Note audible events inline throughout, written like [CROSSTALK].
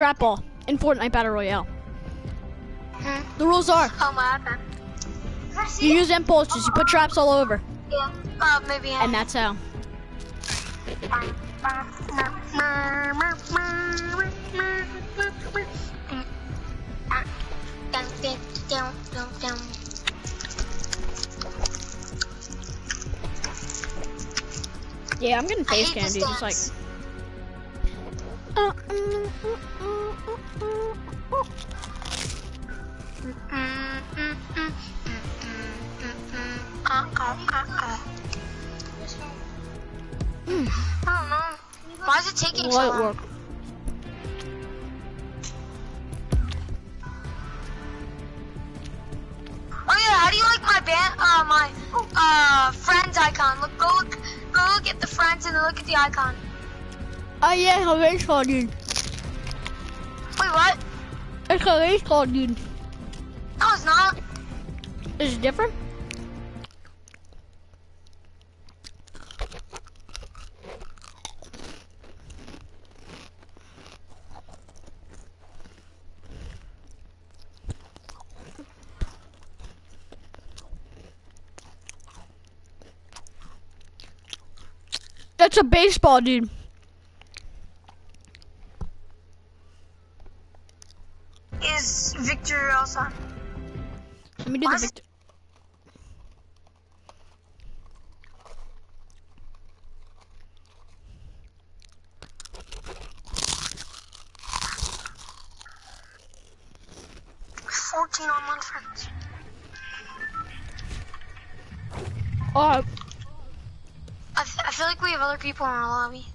trap ball in Fortnite Battle Royale. Hmm? The rules are Oh my. You use impulses, you put traps all over, Yeah. Uh, maybe. and that's how. Yeah, I'm getting face cam, dude. Just like. Why is it taking so long? work? Oh yeah, how do you like my band? Uh, my uh friends icon. Look, go look, go look at the friends and look at the icon. Oh yeah, it's a race car, dude. Wait, what? It's a race car, dude. No, it's not. Is it different? That's a baseball, dude. Is Victor also? Let me do the What? victor. Fourteen online friends. Oh, I, I feel like we have other people in our lobby.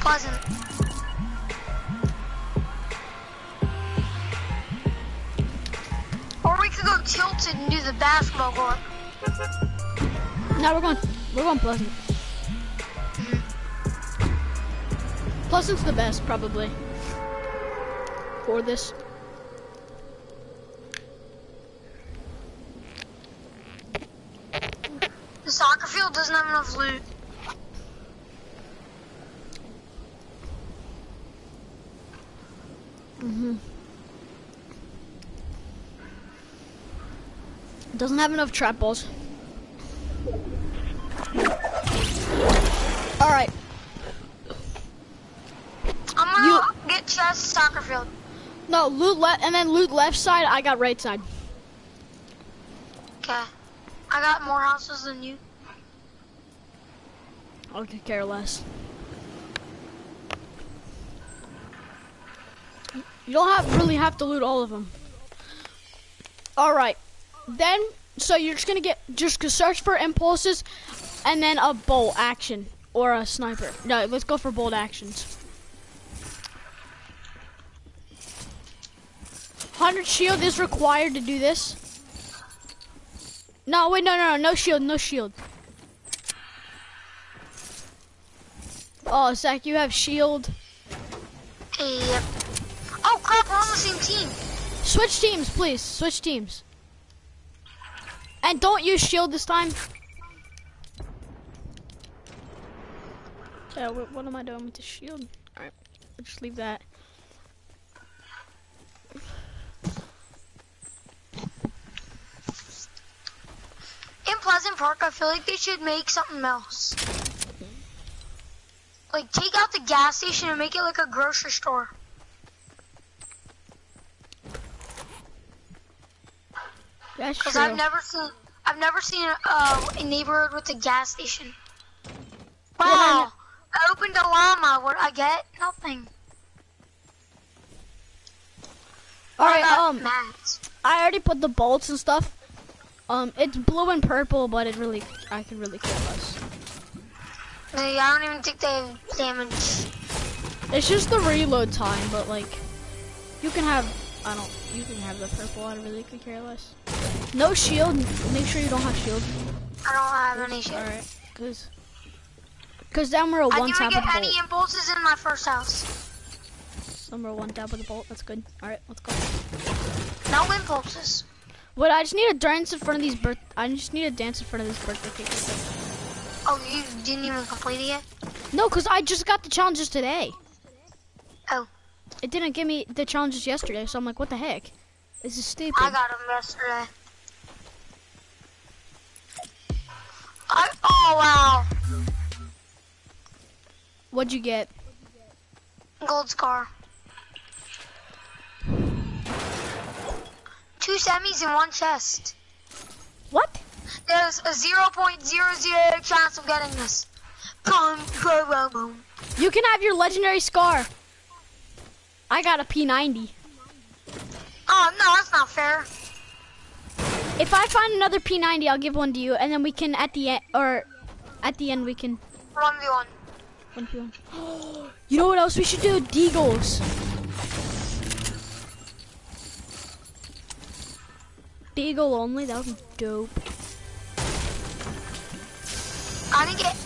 Pleasant. We could go tilted and do the basketball court. now we're going. We're going Pleasant. Pleasant's the best, probably. For this. The soccer field doesn't have enough loot. Mm-hmm. Doesn't have enough trap balls. All right. I'm gonna get chest soccer field. No, loot left, and then loot left side. I got right side. Okay. I got more houses than you. I could care less. You don't have really have to loot all of them. All right, then so you're just gonna get just search for impulses, and then a bolt action or a sniper. No, let's go for bolt actions. Hundred shield is required to do this. No, wait, no, no, no, no shield, no shield. Oh, Zach, you have shield. Yep. Oh crap, we're on the same team. Switch teams, please. Switch teams. And don't use shield this time. Yeah, what, what am I doing with the shield? Alright, I'll just leave that. In Pleasant Park, I feel like they should make something else. Like take out the gas station and make it like a grocery store. That's Cause true. I've never seen, I've never seen uh, a neighborhood with a gas station. Wow, I opened a llama. What I get? Nothing. Alright, I um, mats. I already put the bolts and stuff. Um, it's blue and purple, but it really, I can really kill us. I don't even think they have damage. It's just the reload time, but like, you can have, I don't, you can have the purple, I really could care less. No shield, make sure you don't have shield. I don't have any shit. Alright, cause, cause then we're a I one didn't tap get with any bolt. impulses in my first house. Then we're one tap with the bolt, that's good. Alright, let's go. No impulses. What? I just need to dance in front of these birth, I just need to dance in front of this birthday cake. Oh, you didn't even complete it yet? No, cause I just got the challenges today. Oh. It didn't give me the challenges yesterday, so I'm like, what the heck? This is stupid. I got them yesterday. I, oh wow. What'd you get? Gold scar. Two semis and one chest. What? There's a 0.00 chance of getting this. You can have your legendary scar. I got a P90. Oh no, that's not fair. If I find another P90, I'll give one to you, and then we can at the end, or at the end we can One v one. one v one. [GASPS] You know what else we should do? Deagles. Deagle only. That would be dope. I didn't get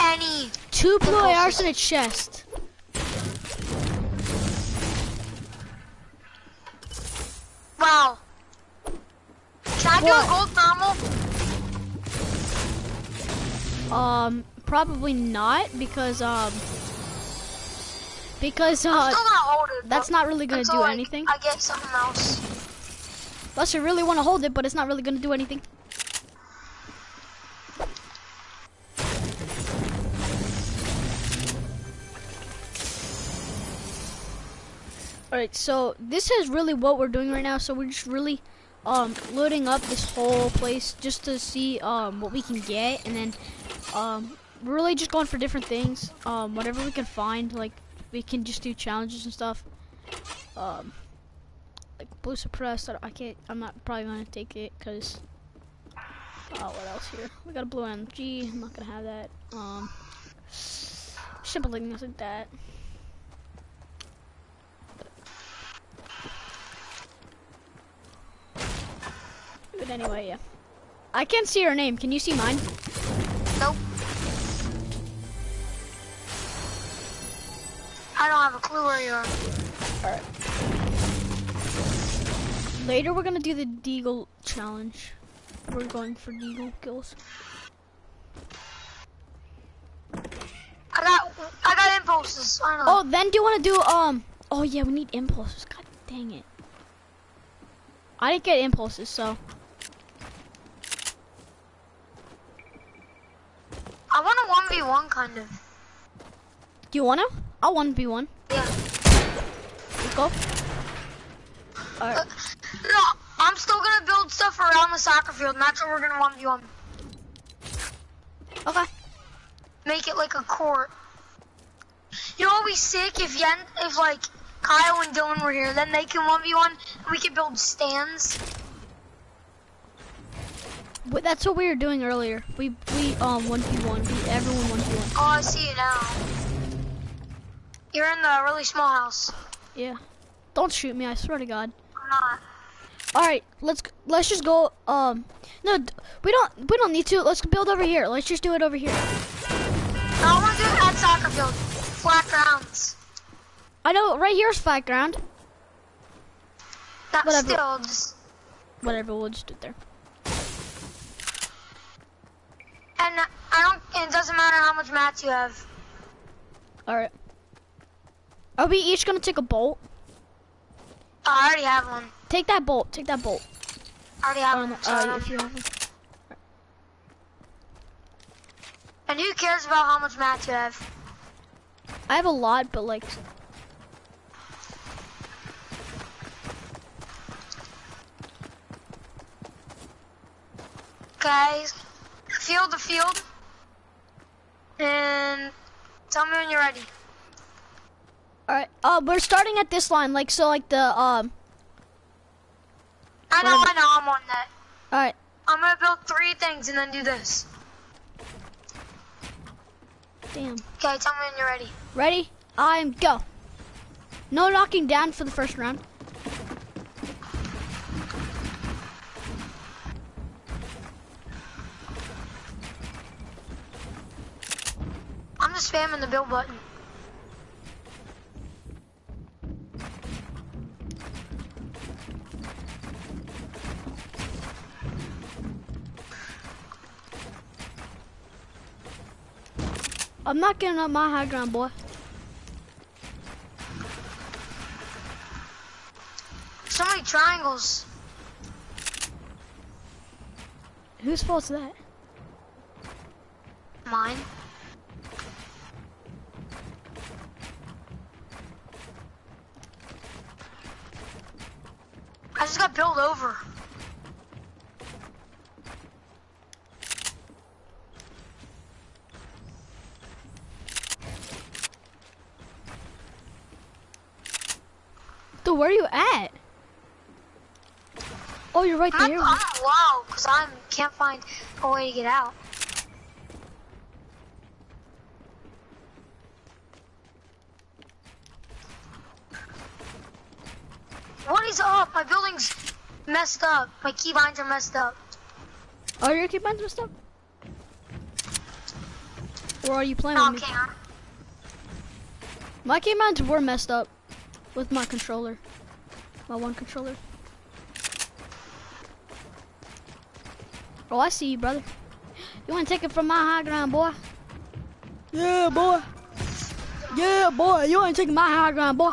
any. Two. In a chest. Wow. Can I do a gold thermal? Um, probably not because um, because uh, still gonna hold it. that's not really gonna do like, anything. I get something else. Unless you really want to hold it, but it's not really gonna do anything. Alright, so this is really what we're doing right now. So we're just really um, loading up this whole place just to see um, what we can get. And then um, we're really just going for different things. Um, whatever we can find. Like, we can just do challenges and stuff. Um, like blue suppressed. I, I can't. I'm not probably gonna take it because. Uh, what else here? We got a blue MG. I'm not gonna have that. Um, simple things like that. But anyway, yeah. I can't see her name. Can you see mine? Nope. I don't have a clue where you are. Alright. Later, we're gonna do the Deagle challenge. We're going for Deagle kills. I got I got impulses. I know. Oh, then do you want to do um? Oh yeah, we need impulses. God dang it! I didn't get impulses, so I want a one v one kind of. do you wanna? I'll one v one. Yeah. Let's go. Alright. Uh, no, I'm still gonna build stuff around the soccer field, and that's what we're gonna one v one. Okay. Make it like a court. You know what would be sick if Yen, if like Kyle and Dylan were here, then they can one v one. We could build stands. But that's what we were doing earlier. We we um one v one. We everyone one v one. Oh, I see it now. You're in the really small house. Yeah. Don't shoot me. I swear to God. I'm not. All right. Let's let's just go. Um. No, we don't we don't need to. Let's build over here. Let's just do it over here. I want to do it at soccer field. Flat grounds. I know. Right here's flat ground. That's Whatever. still, just Whatever. We'll just do it there. And I don't. It doesn't matter how much mats you have. All right. Are we each gonna take a bolt? I already have one. Take that bolt. Take that bolt. I already have Um, one. so uh, if you have one. And who cares about how much mats you have? I have a lot, but like, Guys, field to field. And tell me when you're ready. all right. Uh, we're starting at this line, like so, like the um. I know, Whatever. I know, I'm on that. All right. I'm gonna build three things and then do this. Damn. Okay, tell me when you're ready. Ready? I'm go. No knocking down for the first round. I'm just spamming the build button. I'm not giving up my high ground, boy. So many triangles. Whose fault's that? Mine. I just got built over. Dude, where are you at? Oh, you're right I'm, there. I'm low because I can't find a way to get out. What is up? My building's messed up. My keybinds are messed up. Oh, your keybinds messed up? Or are you playing No, with me? My keybinds were messed up with my controller. My one controller. Oh, I see you, brother. You wanna take it from my high ground, boy? Yeah, boy. Yeah, boy. You wanna take my high ground, boy?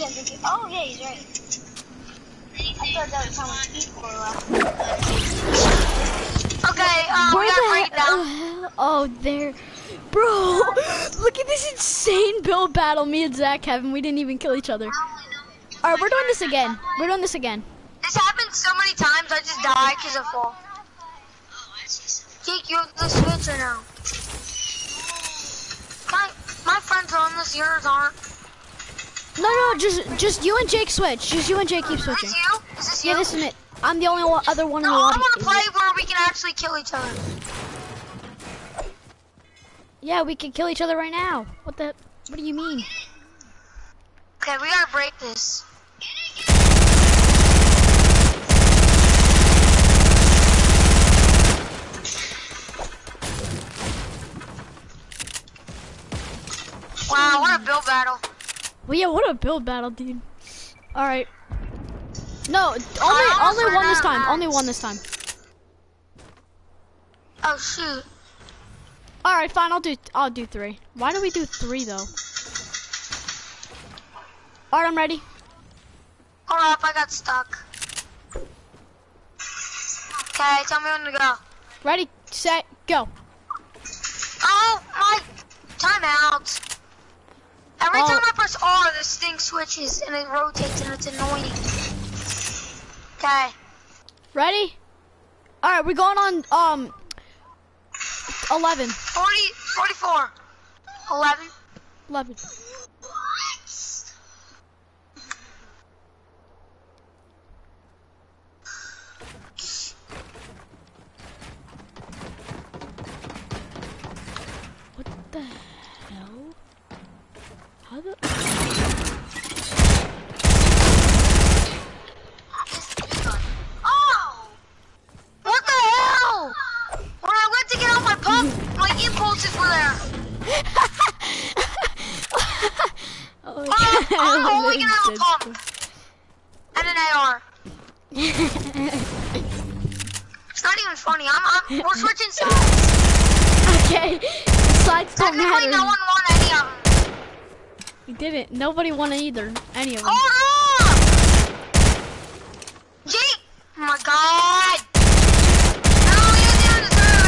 Left. He said, he said, oh yeah, he's right. I thought that was how much people were. Okay, um, we Where gotta the down. hell? Oh, there. Bro, look at this insane build battle me and Zach having. We didn't even kill each other. Alright, we're doing this again. We're doing this again. This happened so many times. I just died because of fall. Jake, you have the switch now. My my friends are on this. Yours aren't. No, no, just just you and Jake switch. Just you and Jake keep switching. this you? Is this Yeah, you? this is it. I'm the only one, other one in No, the I lobby. want to play where we can actually kill each other. Yeah, we can kill each other right now. What the? What do you mean? Okay, we gotta break this. Wow, what a build battle. Well, yeah, what a build battle, dude. All right. No, oh, only only one this time. Only one this time. Oh shoot. All right, fine. I'll do I'll do three. Why do we do three though? All right, I'm ready. Hold up, I got stuck. Okay, tell me when to go. Ready, set, go. Oh, my timeout. Every Oh. time I press R, this thing switches and it rotates and it's annoying. Okay. Ready? All right, we're going on um 11. 40, 44. 11. 11. What the hell? How the? Oh! What the hell? When I went to get out my pump, my impulses were there. Oh, Oh, I'm God. only gonna have a pump. And an AR. It's not even funny. I'm, I'm we're switching sides. okay, sides don't Technically, matter. no one won any of them. We didn't. Nobody won either. Any of them. Hold on! Jake! Oh my god! No, you didn't deserve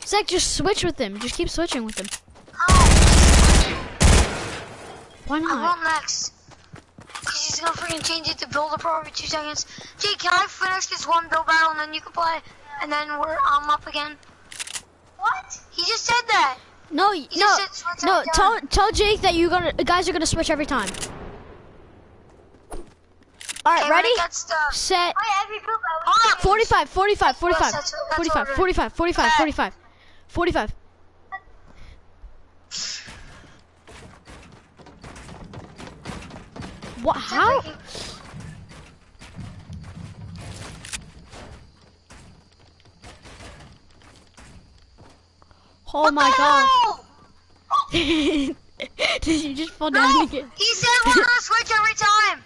it! Zach, just switch with him. Just keep switching with him. Oh, Why I not? won't next. Cause he's gonna freaking change it to build up every two seconds. Jake, can I finish this one build battle and then you can play? And then we're I'm up again. What? He just said that. No, You no, said no. Tell tell Jake that you gonna guys are gonna switch every time. All right, Okay, ready? it gets to- Set. Oh, every build battle. Hold up. 45, 45, 45, that's that's 45, 45, 45, Okay. 45, 45. What? How? Oh my god. [LAUGHS] Did you just fall No, down again? he said we're gonna [LAUGHS] switch every time.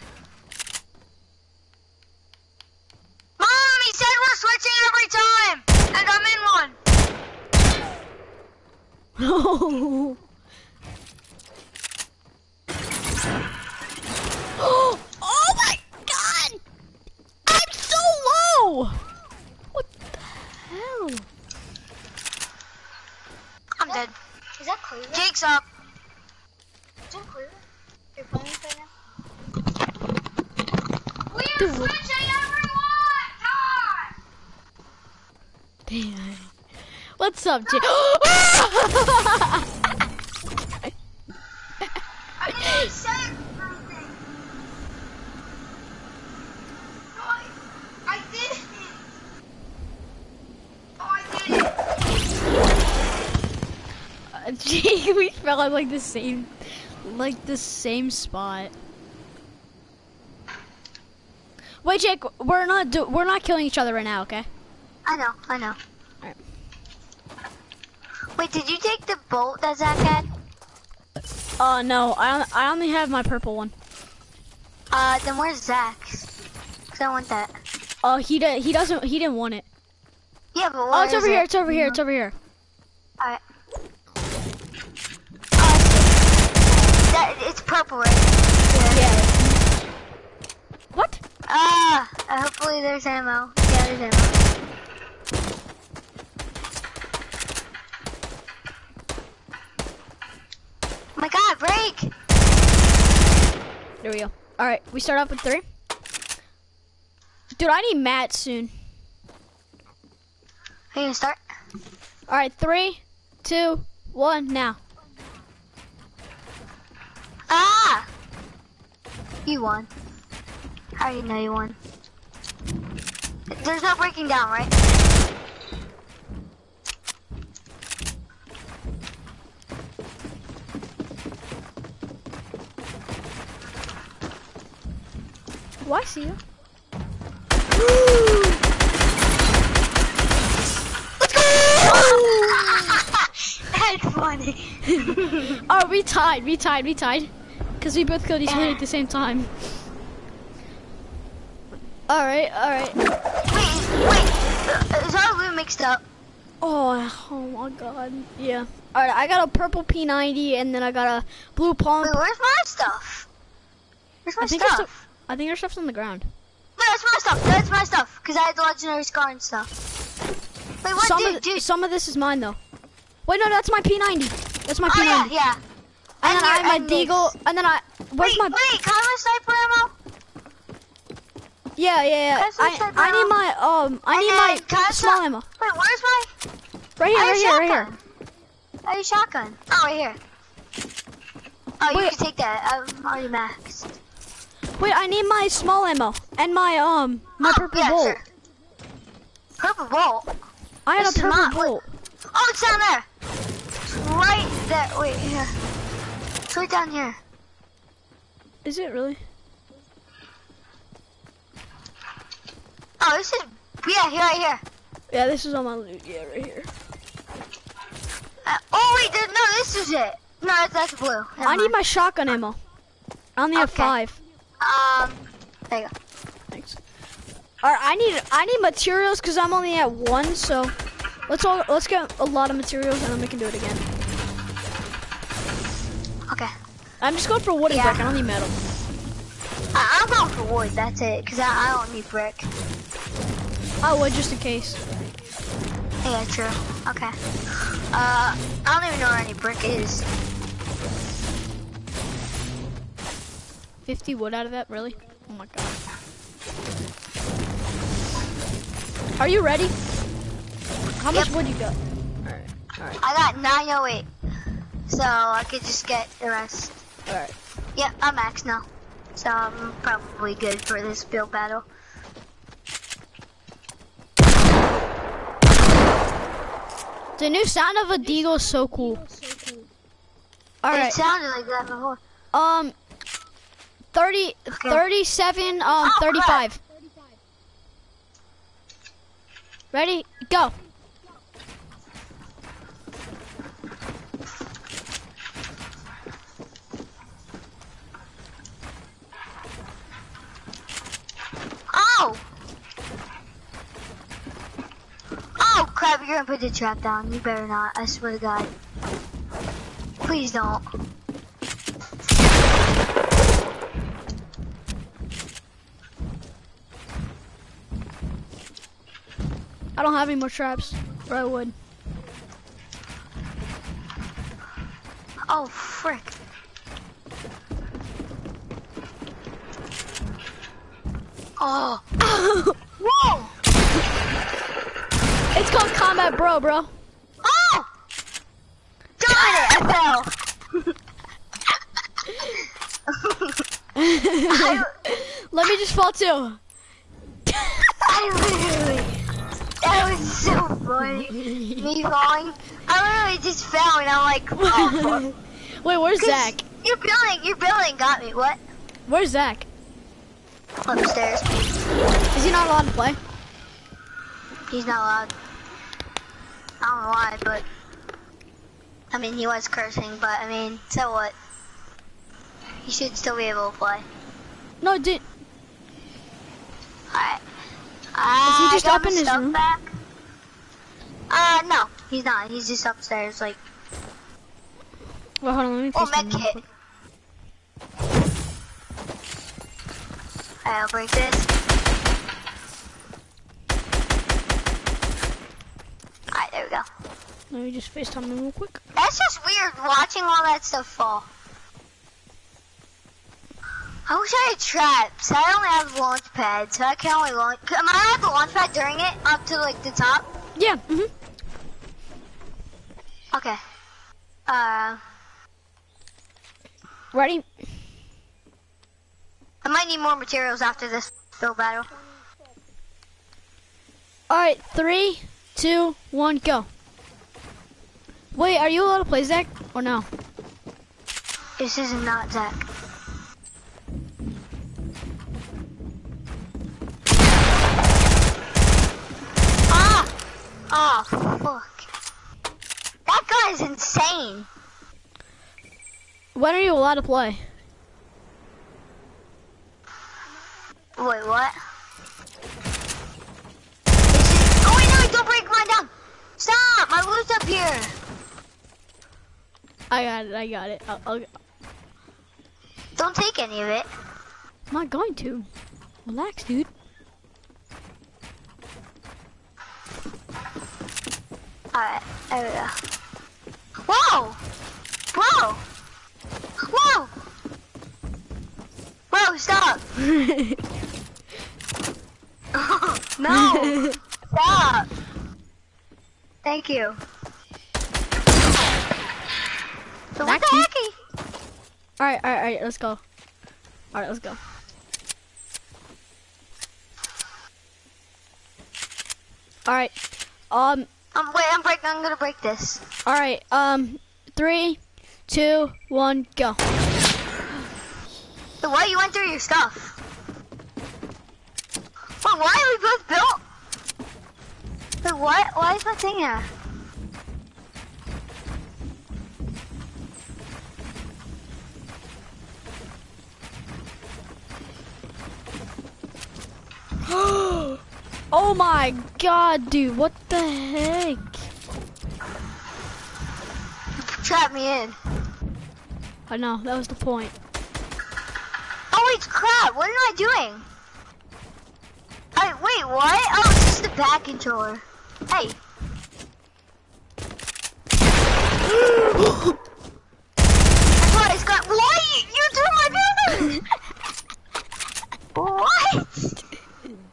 Mom, he said we're switching every time, and I'm in one. No. [GASPS] oh my god! I'm so low! What the hell? I'm dead. Is that Cleveland? Jake's up. Is that Cleveland? You're playing right now? We are switching every one time. Damn. What's up, Jay? [GASPS] [LAUGHS] I didn't say something. No, I, I did it. Oh, I did it. [LAUGHS] Gee, we fell at like the same, like the same spot. Wait, Jake, we're not do- we're not killing each other right now, okay? I know, I know. Wait, did you take the bolt that Zach had? Uh, no, I on- I only have my purple one. Uh, then where's Zach's? Cause I want that. Uh, he do- he doesn't he didn't want it. Yeah, but Oh, it's over here. It's over here. It's over here. Alright. Oh, I see. That, it's purple, right? Yeah. What? Ah, uh, hopefully there's ammo. Yeah, there's ammo. Oh my god, break! There we go. All right, we start off with three. Dude, I need Matt soon. Are you gonna start? All right, three, two, one, now. You won. How do you know you won? There's no breaking down, right? Oh, I see you. [LAUGHS] That's funny. [LAUGHS] Oh, we tied. We tied. We tied. Cause we both killed each other at the same time. All right. All right. Wait, wait. Is our loot mixed up? Oh, oh my God. Yeah. All right. I got a purple P90 and then I got a blue pump. Wait, where's my stuff? Where's my I think your stuff? I think your stuff's on the ground. No, that's my stuff. That's my stuff. Cause I had the legendary scar and stuff. Wait, what some did of you? some of this is mine though. Wait, no, that's my P90. That's my Oh P90. yeah, yeah. And then I have my deagle. And then I. Where's wait, my? wait, can I have sniper ammo? Yeah, yeah, yeah. I I, switch that I need my um. I And need my I small ammo. Wait, where's my? Right here, right here, right here. I have shotgun. Oh, right here. Oh, you Wait. can take that. I'm already maxed. Wait, I need my small ammo and my um my oh, purple yeah, bolt. Sure. Purple bolt. I had This a purple bolt. Oh, it's down there. It's right there. Wait, here. It's right down here. Is it really? Oh, this is. Yeah, here, right here. Yeah, this is on my loot. Yeah, right here. Uh, oh wait, there, no, this is it. No, that's, that's blue. Never I need mind. my shotgun ammo. I only have Okay. five. Um, there you go. Thanks. Alright, I need I need materials because I'm only at one. So let's all let's get a lot of materials and then we can do it again. Okay. I'm just going for wood and Yeah. brick. I don't need metal. I, I'm going for wood. That's it, cause I, I don't need brick. Oh, wood just in case. Yeah, true. Okay. Uh, I don't even know where any brick is. 50 wood out of that, really? Oh my god. Are you ready? How much Yep. wood you got? Alright, alright, I got 908, so I could just get the rest. alright. Yep, I'm max now, so I'm probably good for this build battle. The new sound of a deagle is so cool. Alright. It sounded like that before. um, 30, 37, um, Oh, 35. Ready? Go. Oh! Oh crap, you're gonna put the trap down. You better not, I swear to god. Please don't. I don't have any more traps, or I would. Oh frick. Oh. [LAUGHS] Whoa! It's called Combat Bro, bro. Oh! Darn it, I fell. I, [LAUGHS] Let me just fall too. [LAUGHS] I literally, that was so funny. Me falling. I literally just fell and I'm like, oh. [LAUGHS] Wait, where's Zach? Your building, your building got me. What? Where's Zach? Upstairs. Is he not allowed to play? He's not allowed. I don't know why, but I mean, he was cursing, but I mean, so what? He should still be able to play. No, dude. Alright. Uh, he just up in his room? Back. Uh, no, he's not. He's just upstairs, like, Well, hold on, let me oh, med kit. I'll break this. Alright, there we go. Let me just FaceTime him real quick. That's just weird watching all that stuff fall. I wish I had traps. I only have launch pad, so I can only launch. Am I at the launch pad during it up to like the top? Yeah. hmm Okay. Uh, Ready? I might need more materials after this build battle. All right, three, two, one, go. Wait, are you allowed to play Zach or no? This is not Zach. Ah! Oh, fuck. That guy's insane. When are you allowed to play? Wait, what? This is- Oh wait, no, don't break mine down. Stop! My loot's up here. I got it. I got it. I'll, I'll, Don't take any of it. I'm not going to. Relax, dude. Alright, there we go. Whoa! Whoa! Whoa! Whoa, stop! [LAUGHS] [LAUGHS] no! Stop! Thank you. So what the Lucky. hecky? all right, all right, all right. Let's go. All right, let's go. All right. Um. Um, wait, I'm breaking. I'm gonna break this. All right. Um. Three, two, one, go. So why you went through your stuff? Wait, why are we both built? Wait, what? Why is my thing here? [GASPS] oh my god, dude. What the heck? Trap me in. I know. That was the point. Oh wait, crap! What am I doing? I wait, what? Oh, it's just the back controller. Hey. That's why it's got. What? You, threw my building. what?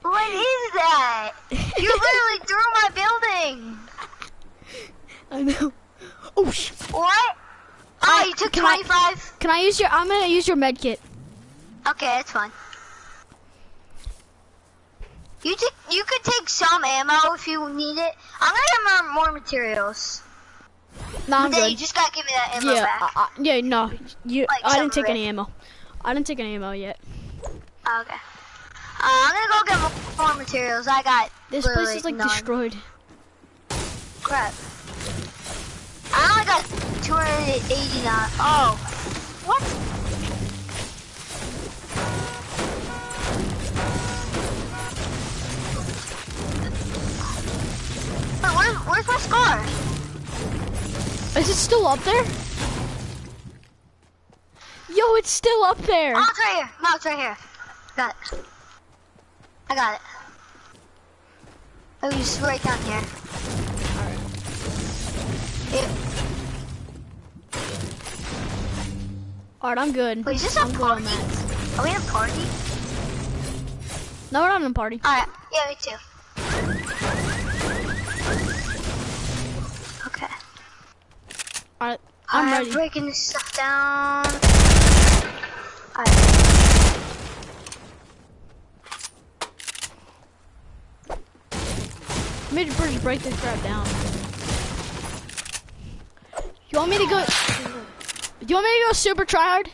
What is that? You literally threw my building. I know. Oh sh. What? Oh, Uh, you took can I- 25? Can I use your? I'm gonna use your med kit. Okay, that's fine. You take, you could take some ammo if you need it. I'm gonna get more, more materials. No, I'm then you just gotta give me that ammo Yeah, back. I, yeah, no, you. Like I didn't take any ammo. I didn't take any ammo yet. Oh, okay. Uh, I'm gonna go get more, more materials. I got This place is like none. destroyed. Crap. I only got 289. Oh. What? Where, where's my scar? Is it still up there? Yo, it's still up there. Oh, it's right here. No, it's right here. Got it. I got it. Oh, it's right down here. It, Alright, I'm good. wait, is this a I'm on party? Are we in a party? No, we're not in a party. Alright, yeah, me too. Okay. Alright, I'm Alright, ready. breaking this stuff down. Let me just break this crap down. You want me to go? Do You want me to go super tryhard?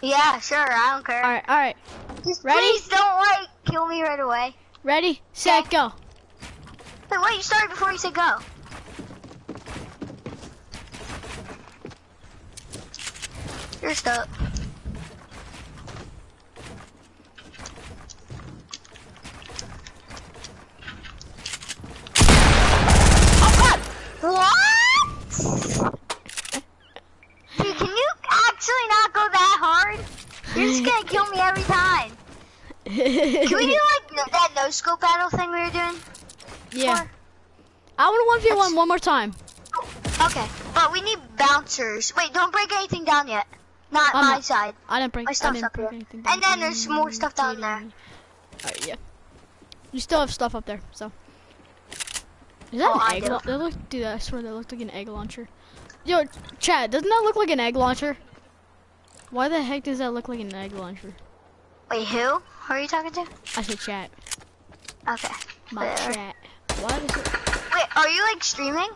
Yeah, sure, I don't care. Alright, alright. Just ready? please don't like kill me right away. Ready, set, Okay. go. Wait, wait, you started before you said go. You're stuck. What? Dude, can you actually not go that hard? You're just gonna kill me every time. Can we do like no- that no scope battle thing we were doing? Yeah. I want to 1v1 That's- one more time. Oh, okay, but we need bouncers. Wait, don't break anything down yet. Not I'm my not- side. I didn't break. My I stuff's up here. anything. And then there's more stuff down there. Alright, yeah. You still have stuff up there, so. Is that Oh, an egg? do. la- That look, dude, I swear that looked like an egg launcher. Yo, Chad, doesn't that look like an egg launcher? Why the heck does that look like an egg launcher? Wait, who? Who are you talking to? I said chat. Okay. My chat. Why is it? Wait, are you like streaming?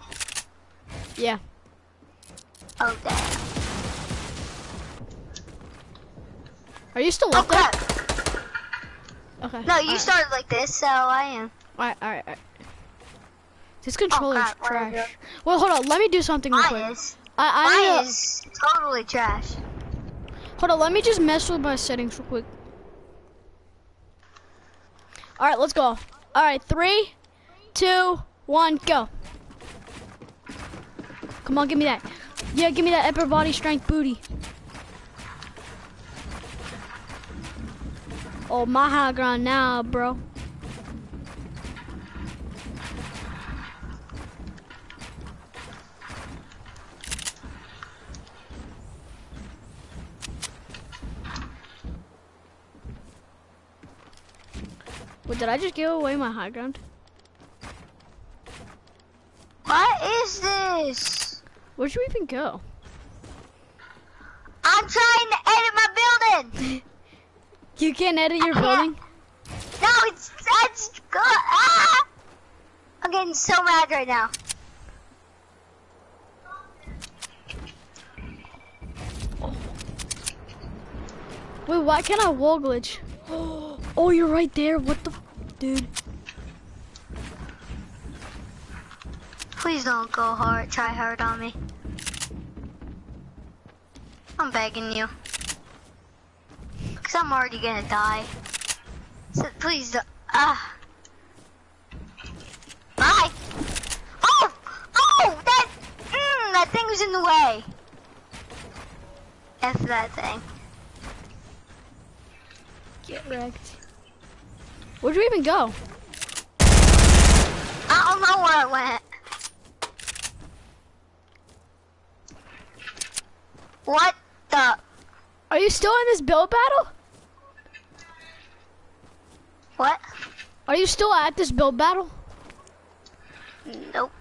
Yeah. Oh damn. Are you still Oh up there? Okay. No, you alright. started like this, so I am. Alright, alright, alright. This controller's crap, oh, what is trash. Well, hold on. Let me do something real quick. Is. I, I Mine is totally trash. Hold on, let me just mess with my settings real quick. Alright, let's go. Alright, three, two, one, go. Come on, give me that. Yeah, give me that upper body strength booty. Oh, my high ground now, bro. Wait, did I just give away my high ground? What is this? Where'd you even go? I'm trying to edit my building. [LAUGHS] You can't edit your building? No, it's that's good. Ah! I'm getting so mad right now. Wait, why can't I wall glitch? [GASPS] Oh, you're right there. What the, f- dude? Please don't go hard, try hard on me. I'm begging you. Cause I'm already gonna die. So please don't, ah. Bye. Oh, oh, that, mm, that thing was in the way. F that thing. Get wrecked. Where'd you even go? I don't know where it went. What the, Are you still in this build battle? what? Are you still at this build battle? Nope.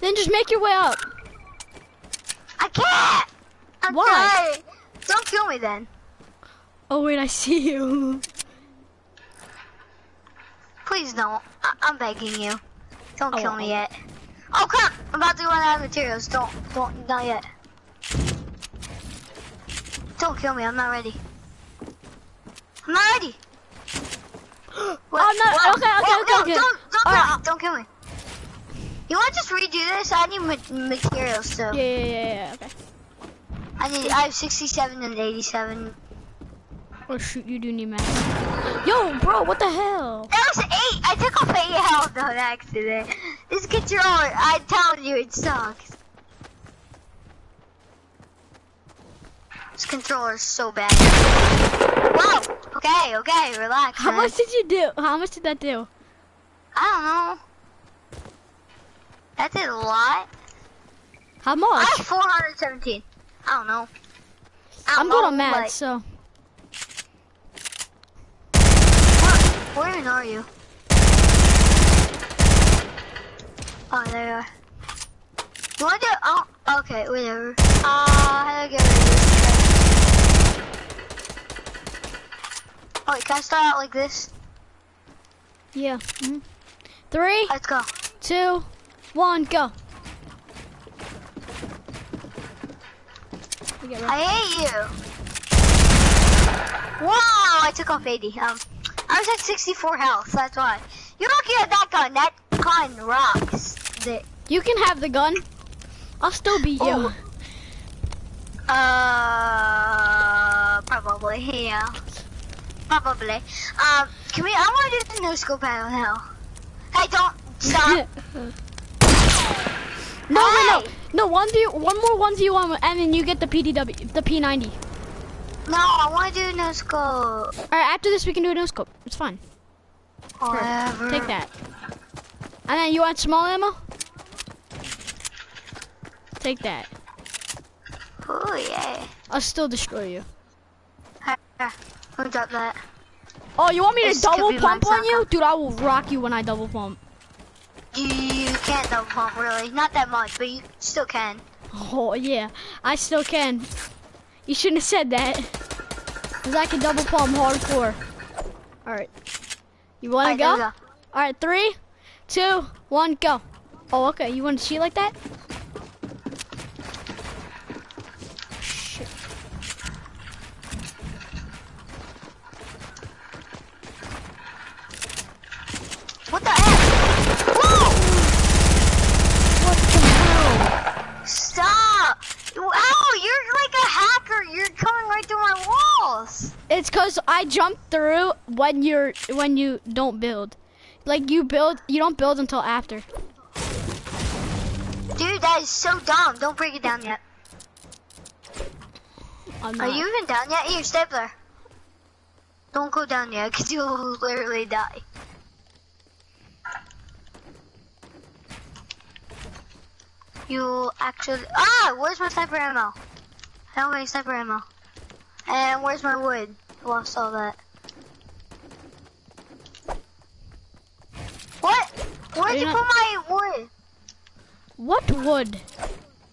Then just make your way up. I can't! I'm Why? sorry. Don't kill me then. Oh wait, I see you. Please don't. I- I'm begging you. Don't Oh, kill me oh. yet. Oh crap! I'm about to run out of materials. Don't, don't, not yet. don't kill me. I'm not ready. I'm not ready. I'm not- Whoa, okay, okay, whoa, okay, no, okay. Don't, don't, All kill right. me. don't kill me. You want to just redo this? I need ma- materials too. Yeah, yeah, yeah, yeah, okay. I need. I have 67 and 87. Oh shoot, you do need math. [GASPS] Yo, bro, what the hell? That was eight. I took off eight health on accident. Controller, I'm telling you, it sucks. This controller is so bad. Whoa. Okay, okay, relax. How man. much did you do? How much did that do? I don't know. That did a lot. How much? I have 417. I don't know. I I'm don't good know, on math, like- so. Where, where are you? Oh, there you are. You want to do? Oh, okay, whatever. Uh, how do I get rid of this? Oh, wait, can I start out like this? Yeah. mhm. Three, Let's go. two, one, go. We get ready. I hate you. Wow, I took off 80. Um, I was at 64 health, that's why. You're lucky at that gun. That gun rocks. The, You can have the gun. I'll still beat you. Oh. uh, probably, yeah. Probably. Um, can we, I want to do the no scope battle now. Hey, don't stop. [LAUGHS] No, no, no, no. One v, one more one v one, and then you get the PDW, the P90. no, I want to do no scope. All right, after this we can do a no scope. It's fine. Whatever. Take that. And then you want small ammo? Take that. Oh, yeah. I'll still destroy you. Here, here, Let me drop that. Oh, you want me to This could double pump on you? Dude, I will rock you when I double pump. You, you can't double pump, really. Not that much, but you still can. Oh, yeah. I still can. You shouldn't have said that. Because I can double pump hardcore. Alright. You want to go? go. Alright, three, two, one, go. Oh, okay. You want to cheat like that? What the heck? Whoa! What the hell? Stop! Ow, you're like a hacker. You're coming right through my walls. It's cause I jump through when you're when you don't build. Like you build, you don't build until after. Dude, that is so dumb. Don't break it down yet. Are you even down yet? Here, stapler. Don't go down yet, because you'll literally die. You'll actually... Ah! Where's my sniper ammo? I don't have any sniper ammo. And where's my wood? Lost all that. What? Where'd you you put my wood? What wood?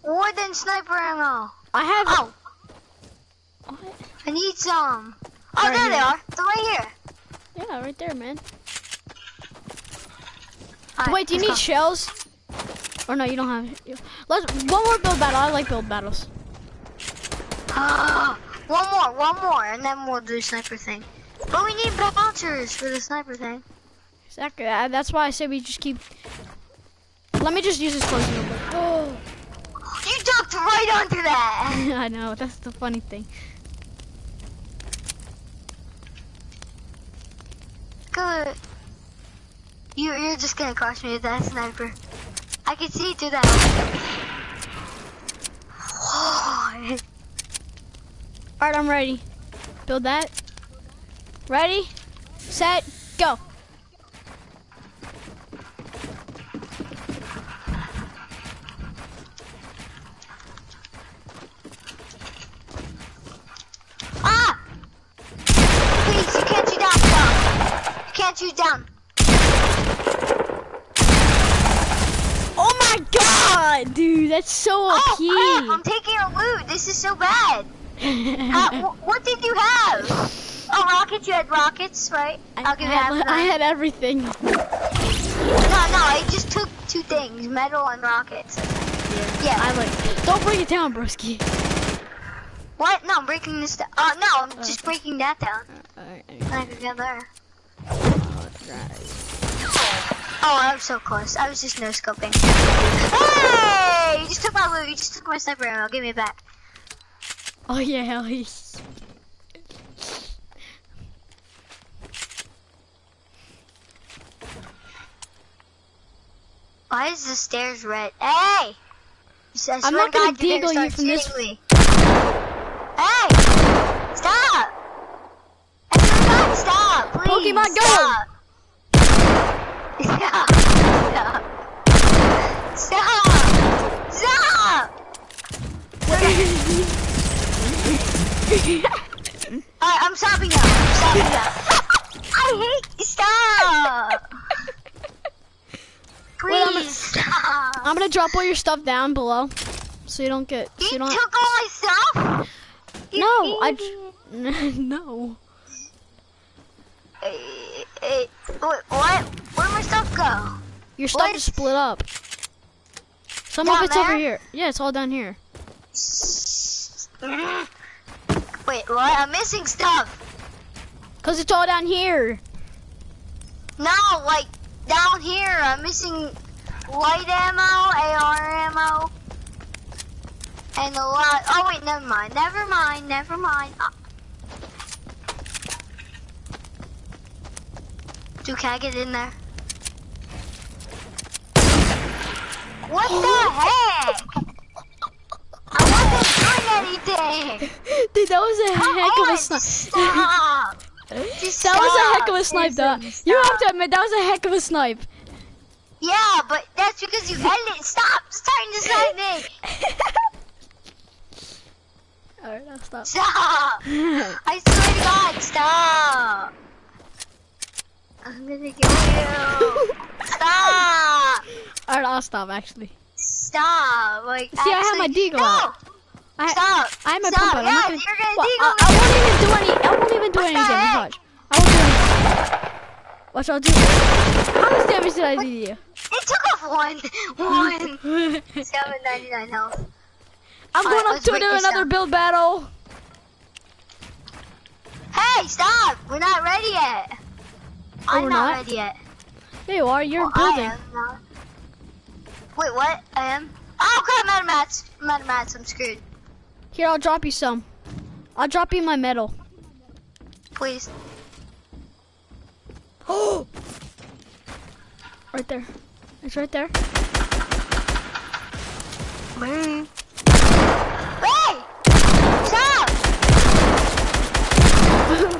Wood and sniper ammo. I have. Oh, What? I need some. Oh, Right there they are. They're right here. Yeah, right there, man. Alright, Wait, do you need shells? Or no, you don't have. you- Let's one more build battle. I like build battles. Ah, one more, one more, and then we'll do sniper thing. But we need bouncers for the sniper thing. Exactly. uh, That's why I say we just keep. Let me just use this real quick. Oh, [GASPS] You ducked right onto that. [LAUGHS] I know. That's the funny thing. Good. You, you're just gonna crush me with that sniper. I can see through that. All right, I'm ready. Build that. Ready, set, go. Ah! Please, you can't shoot down. You can't shoot down. Oh my god, dude, that's so Oh, crap, I'm taking your loot. This is so bad. [LAUGHS] Uh, wh- what did you have? Oh, rockets. You had rockets, right? I'll give I, you had, I had everything. No, no, I just took two things, metal and rockets. Yeah. I like. Don't bring it down, broski. What? No, I'm breaking this down. Uh, no, I'm just breaking that down. Alright, And I can get there. alright. Oh, I was so close. I was just no scoping. Hey! You just took my loot. You just took my sniper ammo. Give me it back. Oh yeah, hell yes. Why is the stairs red? Hey! I I'm not gonna God, deagle you from this- me. Hey! Stop! I swear to God, stop! Please, Pokemon Go! stop. Stop! Stop! Stop! Stop! I'm stopping now. I'm stopping now. I hate. Stop! Wait, I'm gonna- Please stop. I'm gonna drop all your stuff down below, so you don't get. So You you don't. took all my stuff? You No, I. [LAUGHS] no. Wait, what? Where'd my stuff go? Your stuff What? is split up. Some Down of it's over here. Yeah, it's all down here. Wait, what? I'm missing stuff. Cause it's all down here. No, like down here, I'm missing light ammo, AR ammo, and a lot. Oh wait, never mind. Never mind. Never mind. Uh, Dude, can I get in there? What the oh. heck? I wasn't doing anything. [LAUGHS] Dude, that was a Come heck of a snipe. Stop. [LAUGHS] that was a heck of a snipe, though. Listen, You stop. have to admit that was a heck of a snipe. Yeah, but that's because you edited. Stop starting to snipe me. [LAUGHS] Alright, I'll stop. Stop. I swear to God, stop. I'm gonna kill you. Stop. [LAUGHS] Alright, I'll stop actually. Stop. Like, See, I have my actually- deagle no. out. I, Stop. I have my Stop. pump out. I'm not gonna, you're gonna Well, deagle I, I me. won't even do any. I won't even do What any damage. Watch. I won't do any. Watch. I'll do. How much damage did I do to you? It took [LAUGHS] off one. One. Seven ninety nine health. I'm Alright, going up let's to do another down. build battle. Hey, stop. We're not ready yet. I'm we're not, not? ready yet. There you are. You're Well, I building. Wait, what? I am? Oh, crap, I'm out of mats. I'm out of mats. I'm screwed. Here, I'll drop you some. I'll drop you my metal. Please. Oh! [GASPS] right there. It's right there. Wait! Stop!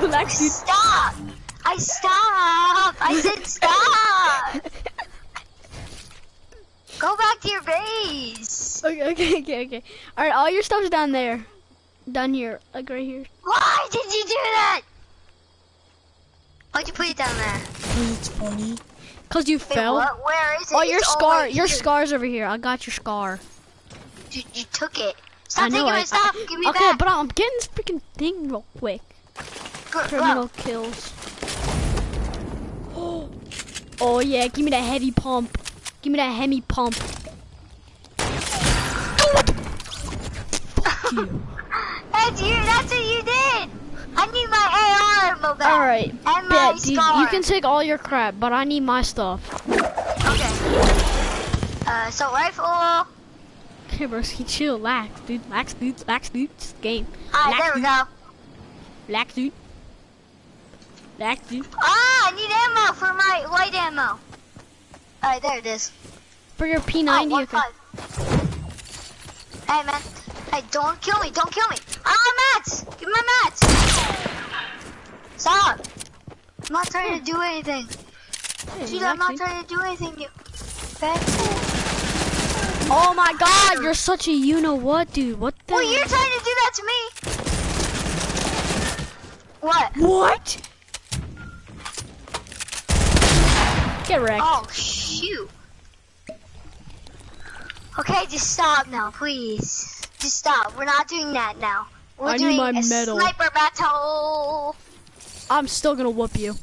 [LAUGHS] Dude. Stop! I stop! I said stop! Go back to your base! Okay, okay, [LAUGHS] okay, okay. All right, all your stuff's down there, down here, like right here. Why did you do that? Why'd you put it down there? Cause it's funny. Cause you Wait, fell. what? Where is it? Oh, your It's scar. Your here. scar's over here. I got your scar. You, you took it. Stop I know. taking I, my stuff. I- Give me okay, back. but I'm getting this freaking thing real quick. Go- go. Criminal kills. Oh yeah, give me that heavy pump. Give me that heavy pump. you. [LAUGHS] That's you. That's what you did. I need my AR ammo back. All right, And my bet dude, you can take all your crap, but I need my stuff. Okay. Uh, so rifle. Okay, broski, chill, relax, dude, relax, dude, relax, dude. A game. Alright, there we dude. go. Relax, dude. Dude. Ah, I need ammo for my light ammo. Alright, there it is. For your Oh, P90, one okay. Hey, man. Hey, don't kill me. Don't kill me. Ah, mats. Give me my mats. Stop. I'm not trying to do anything. Hey, Dude, I'm not trying to do anything. You. Oh my god, you're such a you know what, dude. What the? Well, you're trying to do that to me. What? What? Get wrecked. Oh, shoot. Okay, just stop now, please. Just stop. We're not doing that now. We're I need doing my a metal. sniper battle. I'm still gonna whoop you.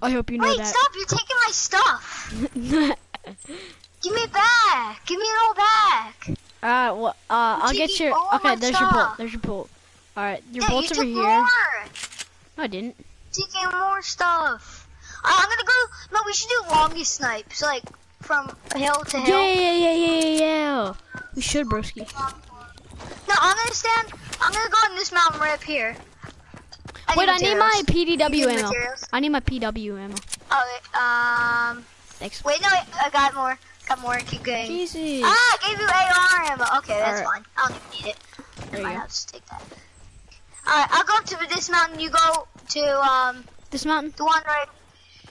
I hope you know Wait, that. stop. You're taking my stuff. [LAUGHS] Give me back. Give me it all back. Alright, well, uh, I'll get your. Okay, there's your bolt. There's your bolt. All right, your Yeah, you bolts took over here. more. No, I didn't. Taking more stuff. Uh, I'm gonna go. No, we should do longest snipes, like from hill to hill. yeah, yeah, yeah, yeah, yeah. We should, broski. No, I'm gonna stand. I'm gonna go on this mountain right up here. Wait, I need my. PDW need ammo. materials? I need my PW ammo. Okay, um. Thanks. Wait, no, wait, I got more. Got more. Keep going. Jesus. Ah, I gave you AR ammo. Okay, that's Alright. fine. I don't even need it. There you go. I'll just take that. Alright, I'll go up to this mountain. You go to um This mountain? the one right.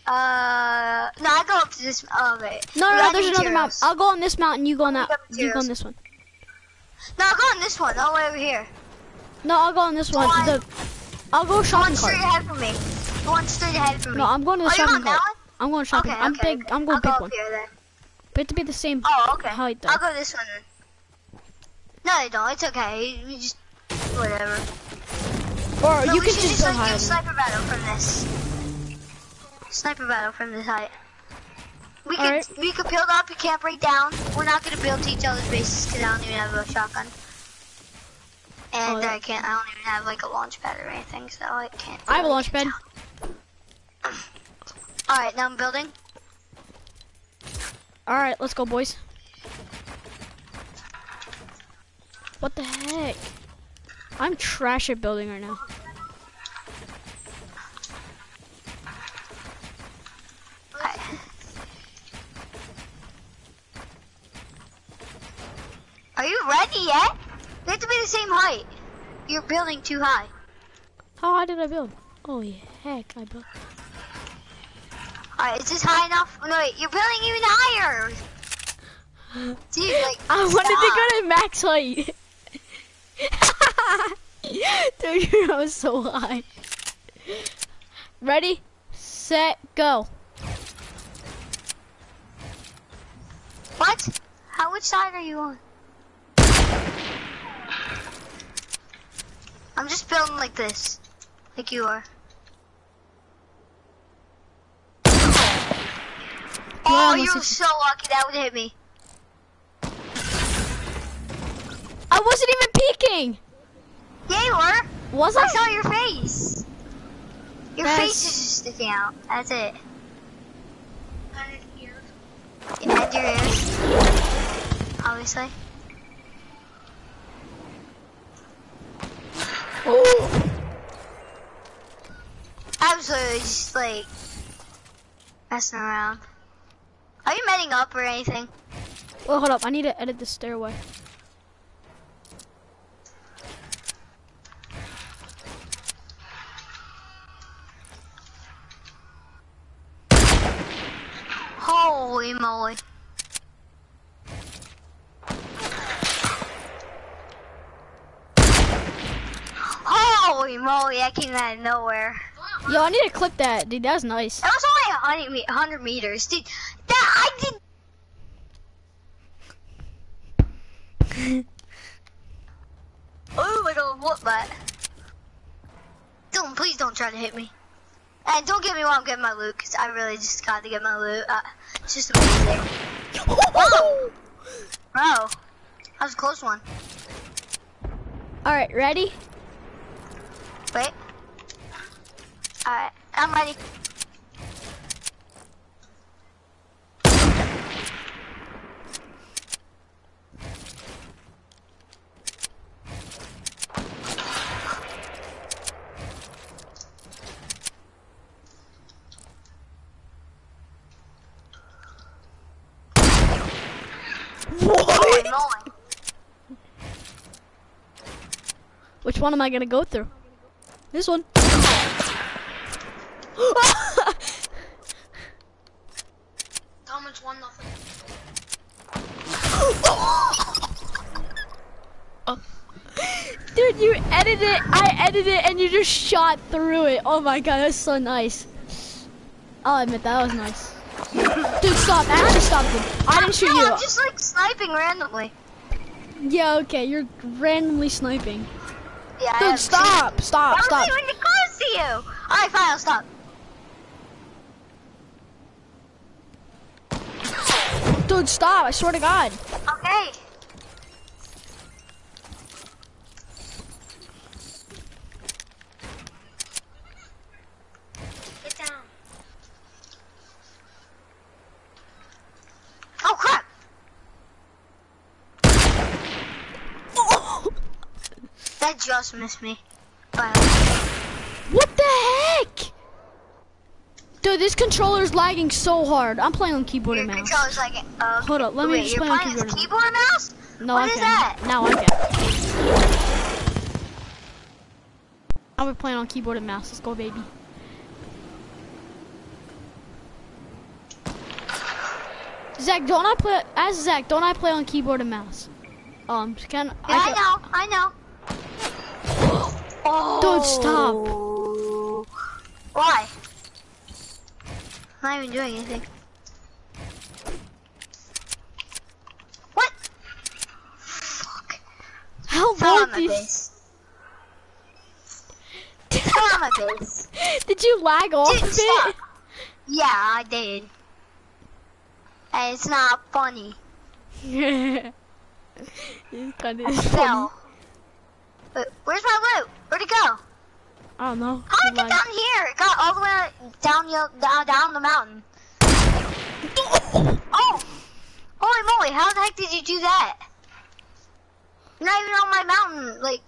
Uh, no, I go up to this. Oh wait. No, no, no, there's another mountain. I'll go on this mountain, you go on that. You go on this one. No, I'll go on this one. All the way over here. No, I'll go on this one. one- The, I'll go shopping The one straight ahead from me. The one straight ahead from me. No, I'm going to the oh, shopping cart. I'm going shopping. Okay, I'm okay, big. okay. I'm going I'll big up one. here then. But to be the same Oh, okay. height though. I'll go this one then. No, they don't. It's okay. We just whatever. Or No, you we can should just just go like do sniper battle from this. Sniper battle from this height. We can Alright. we can build up. We can't break down. We're not gonna build to each other's bases because I don't even have a shotgun. And Oh, yeah. I can't. I don't even have like a launch pad or anything, so I can't. I have a launch pad. All right, now I'm building. All right, let's go, boys. What the heck? I'm trash at building right now. Okay. Are you ready yet? We have to be the same height. You're building too high. How high did I build? Oh yeah, heck, I built. Alright, is this high enough? Oh, no, wait, you're building even higher. [LAUGHS] Dude, like, I wanted to go to max height. [LAUGHS] Dude, you're [LAUGHS] I was so high. Ready, set, go. What? How, which side are you on? I'm just building like this. Like you are. Oh, unless you're so lucky that would hit me. I wasn't even peeking. Yeah, you were. Was I I? saw your face. Your That's- face is just sticking out. That's it. And your ears. Obviously. Oh! Absolutely just like messing around. Are you medding up or anything? Well, hold up. I need to edit the stairway. Holy moly. Holy moly, I came out of nowhere. Yo, I need to clip that, dude. That was nice. That was only hundred me- 100 meters. Dude, that I did. oh my god, what that? Don't, please don't try to hit me. And don't get me while I'm getting my loot, because I really just got to get my loot. Uh, it's just amazing. Whoa! Bro, that was a close one. All right, ready? Wait. Alright, I'm ready. Holy moly. Which one am I gonna go through? This one. Thomas one nothing. [LAUGHS] Oh. Dude, you edited it. I edited it, and you just shot through it. Oh my god, that's so nice. I'll admit that was nice. Dude, stop! I had to stop him. I didn't shoot no, you. I'm just like sniping randomly. Yeah, okay, you're randomly sniping. Yeah, Dude, stop! Stop! I Stop! wasn't even close to you. Alright, fine, I'll stop. Dude, stop! I swear to God. Okay. You also miss me. Bye. What the heck? Dude, this controller is lagging so hard. I'm playing on keyboard Your and mouse. controller's like, uh, Hold up, let me wait, just play on keyboard and keyboard and mouse? No, What I is can. that? Now I can. I'll be playing on keyboard and mouse. Let's go, baby. Zach, don't I play? Ask Zach, don't I play on keyboard and mouse? Um, can Yeah, I, can- know, I know. Oh. Dude, stop. Why? I'm not even doing anything. What? Fuck. How Fell long my did. Fell on my base. [LAUGHS] Did you lag off Dude, stop. bit? Yeah, I did. And it's not funny. [LAUGHS] it's kind of Fell. Wait, where's my loot? Where'd it go? I don't know. How did it get down here? It got all the way down the down, down the mountain. [LAUGHS] Oh! Holy moly! How the heck did you do that? You're not even on my mountain. Like,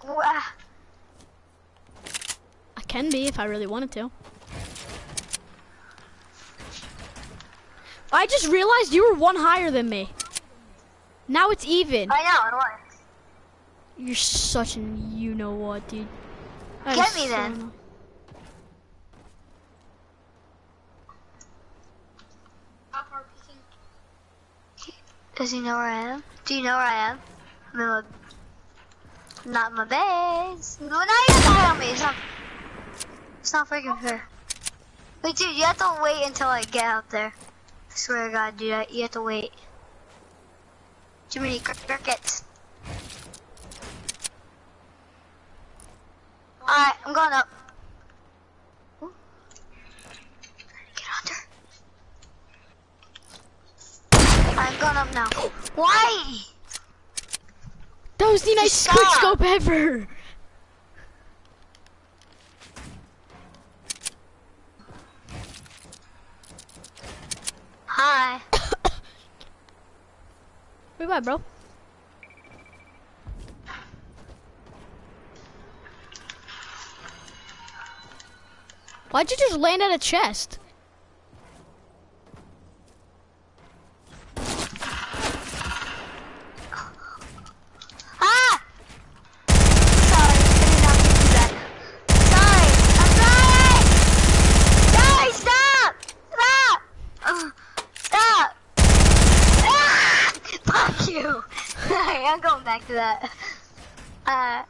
I can be if I really wanted to. I just realized you were one higher than me. Now it's even. I know it works. You're such an you know what, dude. That Get me so then. Does he know where I am? Do you know where I am? I'm in my, not my base. No, now you die on me. It's not. It's not freaking fair. Wait, dude, you have to wait until I get out there. I swear to God, dude, you have to wait. Too many cr- crickets. Alright, I'm going up. Ooh. Get under. I'm going up now. [GASPS] Why? That was the nicest quick scope ever. Hi. [COUGHS] Wait, bye, bro. Why'd you just land at a chest? Ah! Sorry. Sorry, I'm sorry! Sorry, stop! Stop! Stop! Ah! Fuck you! [LAUGHS] I'm going back to that. Uh.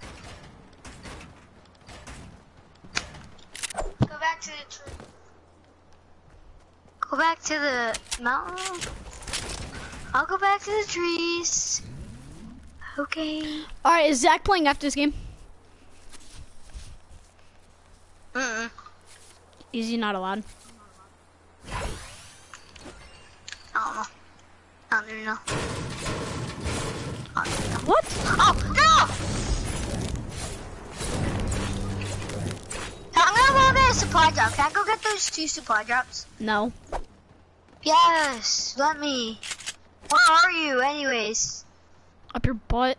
Go back to the tree. Go back to the mountain. I'll go back to the trees. Okay. All right, is Zach playing after this game? Mm-mm. Is he not allowed? I don't know. I don't even know. I don't even know. What? Oh, no! I'm gonna go get a supply drop. Can I go get those two supply drops? No. Yes, let me. Where are you, anyways? Up your butt.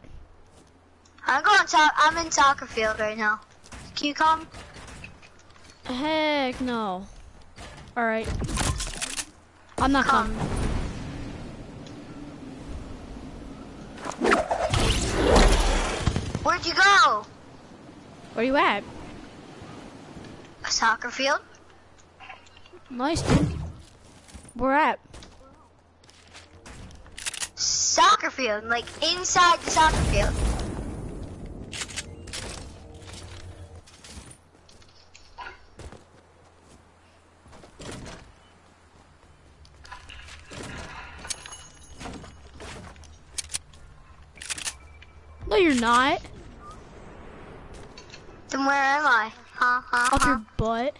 I'm going to. I'm in soccer field right now. Can you come? Heck no. All right. I'm not Come. coming. Where'd you go? Where you at? A soccer field. Nice, dude. Where at? Soccer field, like inside the soccer field. No, you're not. Then where am I? Huh? Huh? Up huh? your butt.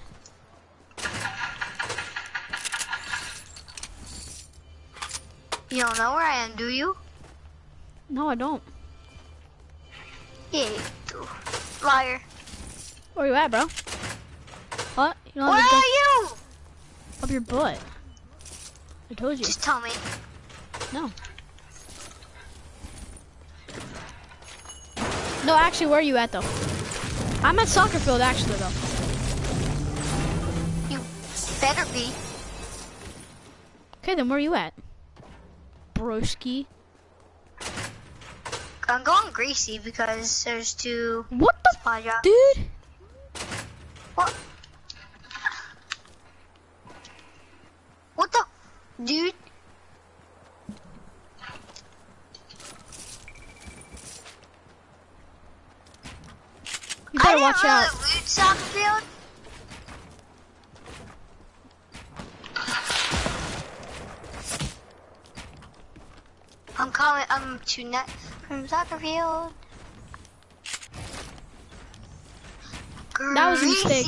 You don't know where I am, do you? No, I don't. Yeah, you do. Liar. Where you at, bro? What? You don't Where to are you? up your butt. I told you. Just tell me. No. No, actually, where are you at though? I'm at soccer field actually though. You better be. Okay, then where are you at? Broski. I'm going greasy because there's two What the drops. dude? What? What the? Dude? You better watch out. loot soccer field. I'm to net from soccer field. That was a mistake.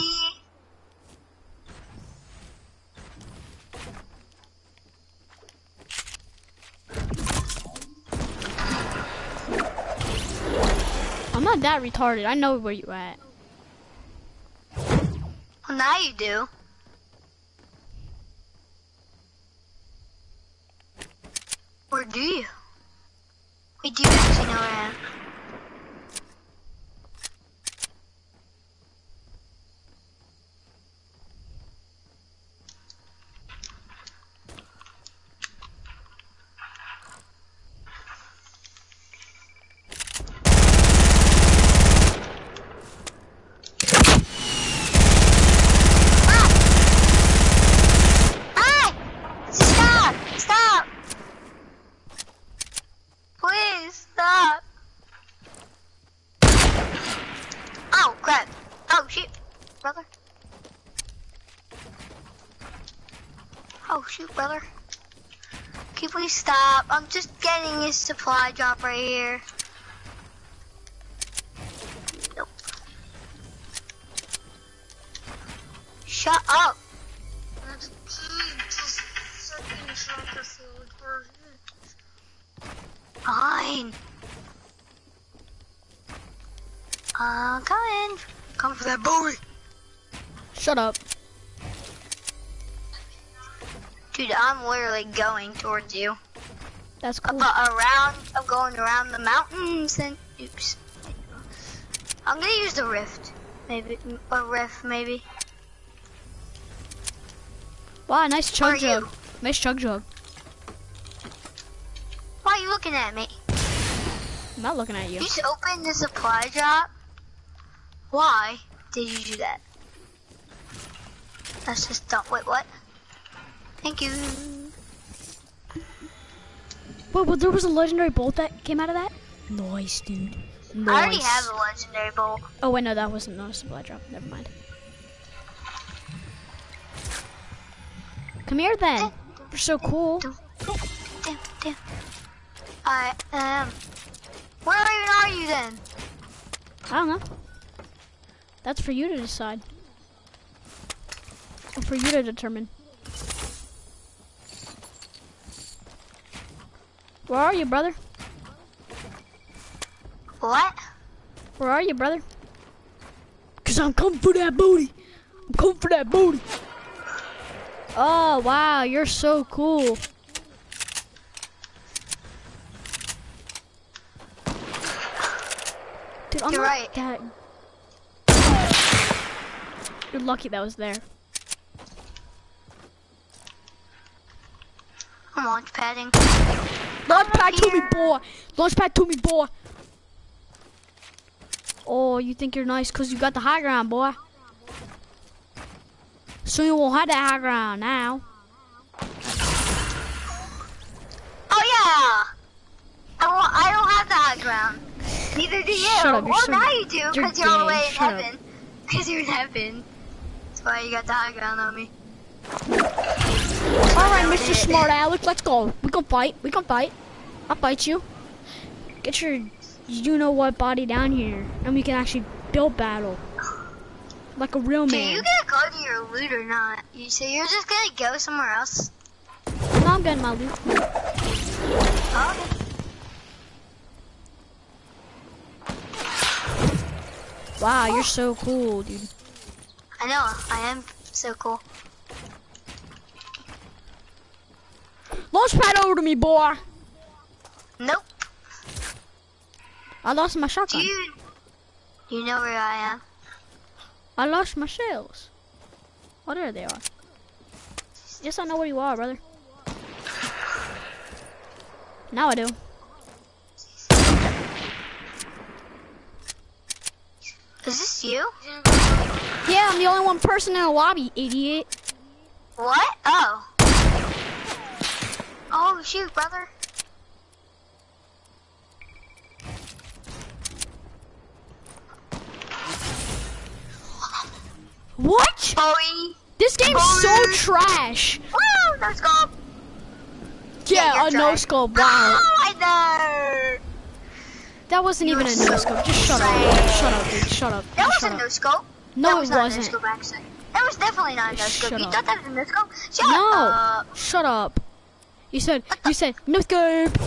I'm not that retarded. I know where you at. Well, now you do. Or do you? We do actually know where I am. Ah! Stop! Stop! Please stop! Oh crap! Oh shoot, brother! Oh shoot, brother! Can you please stop? I'm just a supply drop right here. Nope. Shut up! Fine. Uh, I'm coming. Come for that boy. Shut up. Dude, I'm literally going towards you. That's Uh, cool. But around, I'm going around the mountains and, oops. I'm gonna use the rift. Maybe, a rift maybe. Wow, nice chug jug. Nice chug jug. Why are you looking at me? I'm not looking at you. You just opened the supply drop. Why did you do that? That's just dumb. Wait, what? Thank you. Wait, but there was a legendary bolt that came out of that? Nice, dude. Nice. I already have a legendary bolt. Oh wait, no, that wasn't not a supply drop. Never mind. Come here then. You're so cool. I am. Um, where even are you then? I don't know. That's for you to decide. Or for you to determine. Where are you, brother? What? Where are you, brother? Cause I'm coming for that booty. I'm coming for that booty. Oh wow, you're so cool. Dude, I'm You're not right. that. You're lucky that was there. I'm launch padding. Launch pad to me, here. boy. Launch pad to me, boy. Oh, you think you're nice because you got the high ground, boy. So you won't have that high ground now. Oh yeah. I won't, I don't have the high ground. Neither do you. Shut up, well, so- now you do you're because you're all the way in Shut heaven. Because you're in heaven. That's why you got the high ground on me. All right, Mr. Smart Alex, let's go. We can fight. We can fight. I'll fight you. Get your, you know what body down here, and we can actually build battle like a real man. you gonna go to your loot or not? You say you're just gonna go somewhere else? No, I'm getting my loot. Oh, Wow, you're so cool, dude. I know. I am so cool. Launch pad over to me, boy. Nope. I lost my Do shotgun. you? You know where I am. I lost my shells. Oh, there they are. Yes, I know where you are, brother. Now I do. Is this you? Yeah, I'm the only one person in the lobby, idiot. What? Oh. Oh shoot, brother. What? Boy. This game's so trash. Woo! No scope. Yeah, you're a no scope. Wow. Oh, I. That wasn't You even a no scope. Just shut up. Shut up, dude. Shut up. That was a no scope. No, it was a wasn't. no. That was definitely not a no scope. Shut You up. thought that was a no scope? Shut No. up. Shut up. You said you said no scope.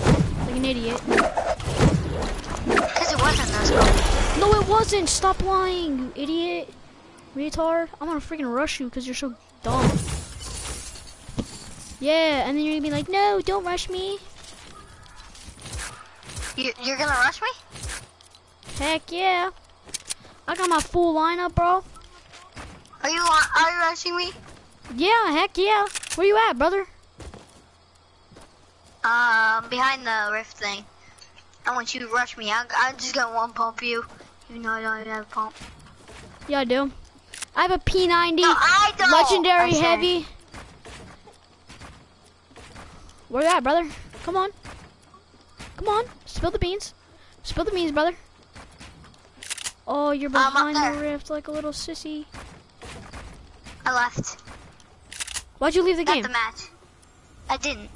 Like an idiot. Because it wasn't no scope. No, it wasn't. Stop lying, you idiot. Retard. I'm gonna freaking rush you because you're so dumb. Yeah, and then you're gonna be like, no, don't rush me. You, you're gonna rush me? Heck yeah. I got my full lineup, bro. Are you are you rushing me? Yeah, heck yeah. Where you at, brother? Um, behind the rift thing. I want you to rush me. I, I'm just gonna one pump you, even though I don't even have a pump. Yeah, I do. I have a P90, No, I legendary I heavy. Where you at, brother? Come on. Come on. Spill the beans. Spill the beans, brother. Oh, you're behind the rift like a little sissy. I left. Why'd you leave the Not game? the match. I didn't.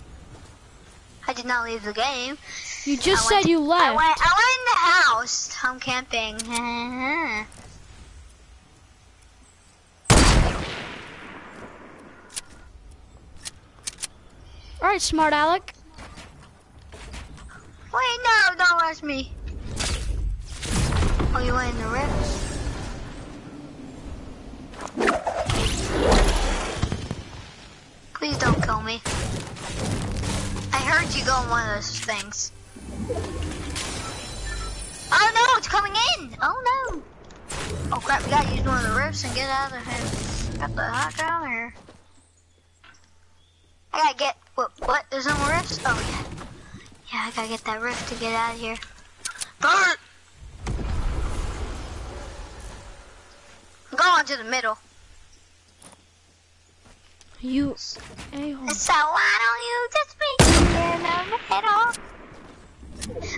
I did not leave the game. You just I went said you I left. went, I went in the house. I'm camping. [LAUGHS] All right, smart Alec. Wait, no, don't rush me. Oh, you in the rift? Please don't kill me. I heard you go in one of those things. Oh no, it's coming in! Oh no! Oh crap, we gotta use one of the rifts and get out of here. Got the heck out here. I gotta get, what, what, there's no more rifts? Oh yeah. Yeah, I gotta get that rift to get out of here. Burn! Go on to the middle. You a-hole. So why don't you just be in the middle?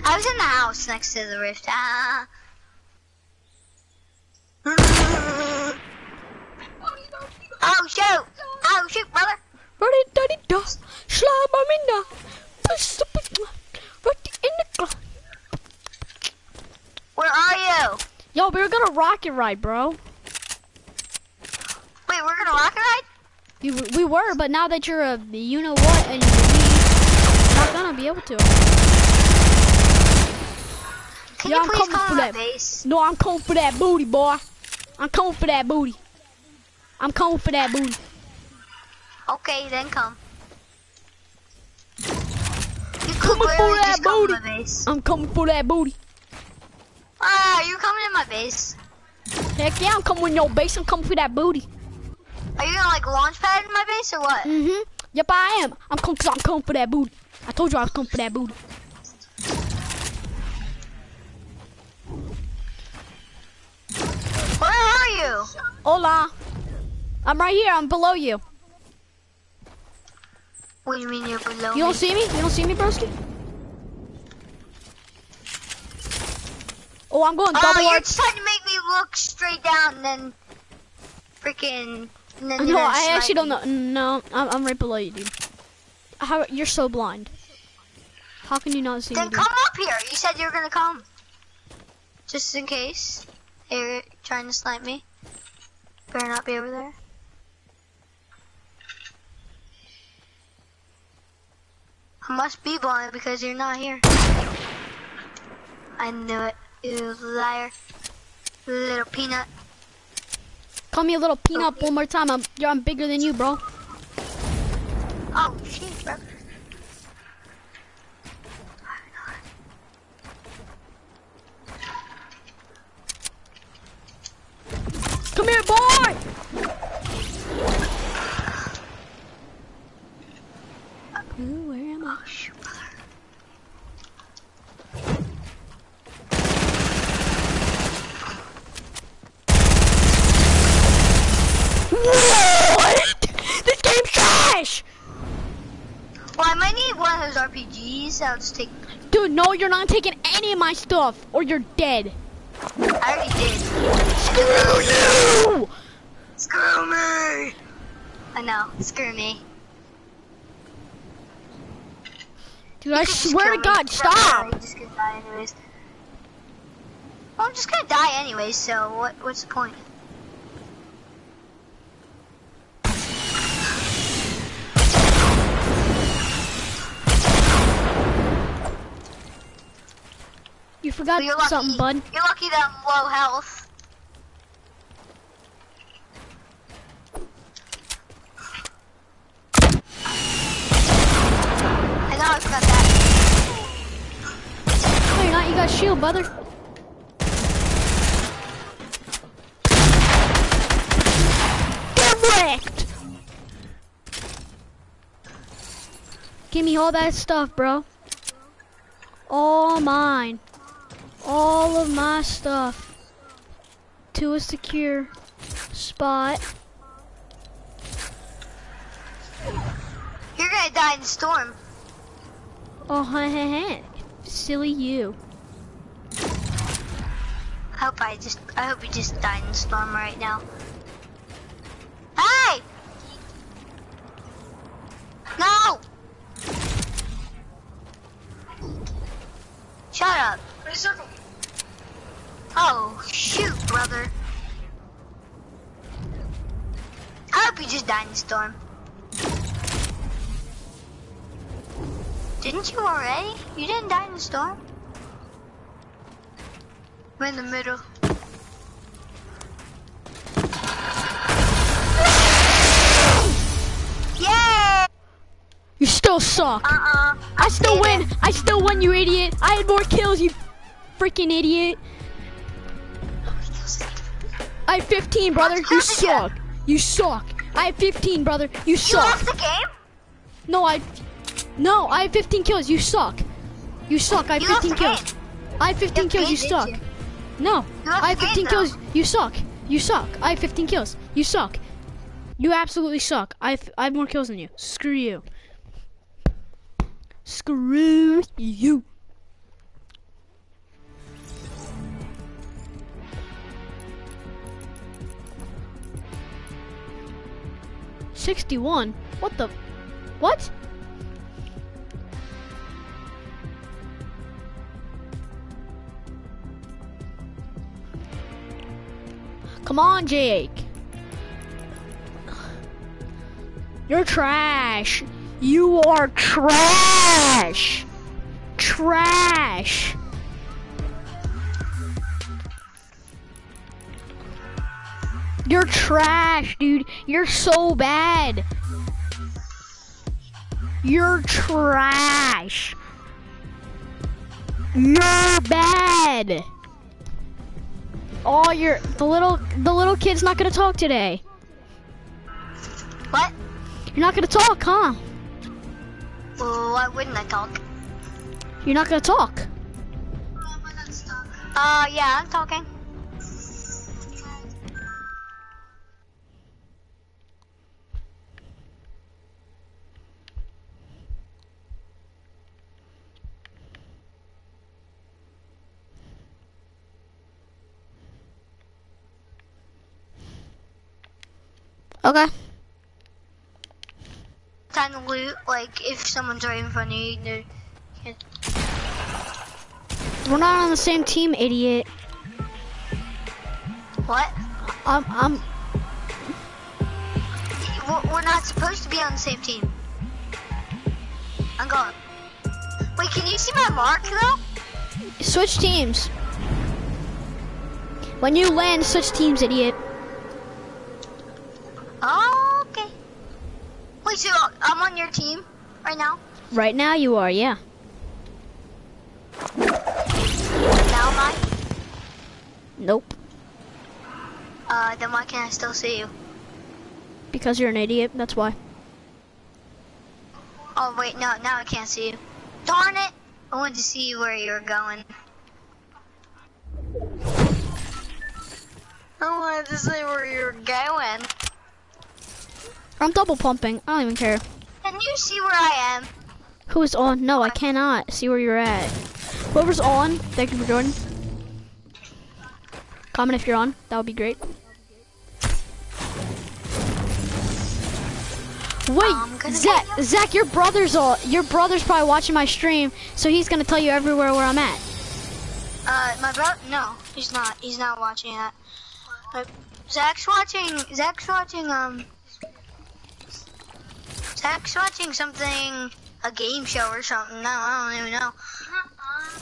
I was in the house next to the rift. Ah. [LAUGHS] Oh shoot! Oh shoot, brother! Ready, da. Slab in da. Push up in the. Where are you? Yo, we were gonna rocket ride, bro. Wait, we're gonna rocket ride? You, we were, but now that you're a, you know what, and you're not gonna be able to. Can Yeah, you I'm please coming for that. base? No, I'm coming for that booty, boy. I'm coming for that booty. I'm coming for that booty. Okay, then come. You could Coming for that come booty. base. I'm coming for that booty. Ah, you're coming to my base. Heck yeah, I'm coming in your base. I'm coming for that booty. Are you gonna like launch pad in my base or what? Mm-hmm. Yep, I am. I'm coming cause I'm coming for that booty. I told you I was coming for that booty. Where are you? Hola. I'm right here. I'm below you. What do you mean you're below You don't see me? You don't see me, broski? Oh, I'm going Oh, double you're trying to make me look straight down and then freaking. And then No, I actually don't know. No, I'm, I'm right below you, dude. How you're so blind? How can you not see me? Then Dude? come up here. You said you were gonna come. Just in case you're trying to snipe me. Better not be over there. Must be blind because you're not here. I knew it. You liar. Little peanut. Call me a little peanut one more time. I'm, yo, I'm bigger than you, bro. Oh, shit, bro. Come here, boy! Ooh, where am I? What? This game's trash! Well, I might need one of those RPGs. Take. Dude, no, you're not taking any of my stuff, or you're dead. I already did. Screw you! Screw me! I know. Screw me. Dude, I You could just swear kill to me. God, stop! I'm just gonna die anyways. Well, I'm just gonna die anyways, so what? What's the point? Forgot Well, you're lucky. something, bud. You're lucky that I'm low health. I know I forgot that. No, you're not. You got shield, brother. Get wrecked! Give me all that stuff, bro. All mine. All of my stuff. To a secure spot. You're gonna die in the storm. Oh, ha ha ha. Silly you. I hope I just, I hope you just died in the storm right now. Hey! No! Shut up. Oh, shoot, brother. I hope you just died in the storm. Didn't you already? You didn't die in the storm? We're in the middle. Yeah! You still suck. Uh-uh. I still win. I still won, you idiot. I had more kills, you freaking idiot. I have 15, brother. You kills did you have? suck. You suck. I have 15, brother. You You suck. lost the game? No, I. No, I have 15 kills. You suck. You suck. I have You 15 kills. game. I have 15 You kills. You suck. didn't No, You I have 15 game, kills. You suck. You suck. I have 15 kills. You suck. You absolutely suck. I have, I have more kills than you. Screw you. Screw you. Sixty-one. What the? What? Come on, Jake. You're trash. You are trash. Trash. You're trash, dude. You're so bad. You're trash. You're bad. Oh, you're the little the little kid's not gonna talk today. What? You're not gonna talk, huh? Well, why wouldn't I talk? You're not gonna talk. Uh, yeah, I'm talking. Okay. Time to loot, like, if someone's right in front of you, you know, We're not on the same team, idiot. what? I'm I'm We're not supposed to be on the same team. I'm going. Wait, can you see my mark, though? switch teams. When you land, switch teams, idiot. Oh, okay. Wait, so I'm on your team right now? Right now you are, yeah. Now am I? Nope. Uh, then why can't I still see you? Because you're an idiot, that's why. Oh wait, no, now I can't see you. Darn it! I wanted to see where you were going. I wanted to see where you were going. I'm double pumping, I don't even care. Can you see where I am? Who is on? No, I cannot see where you're at. Whoever's on, thank you for joining. Comment if you're on, that would be great. Wait, I'm Zach. Zach, your brother's on. Your brother's probably watching my stream, so he's gonna tell you everywhere where I'm at. Uh, my bro, no, he's not. He's not watching that. But Zach's watching. Zach's watching. Um. Zach's watching something, a game show or something. No, I don't even know. Uh-huh.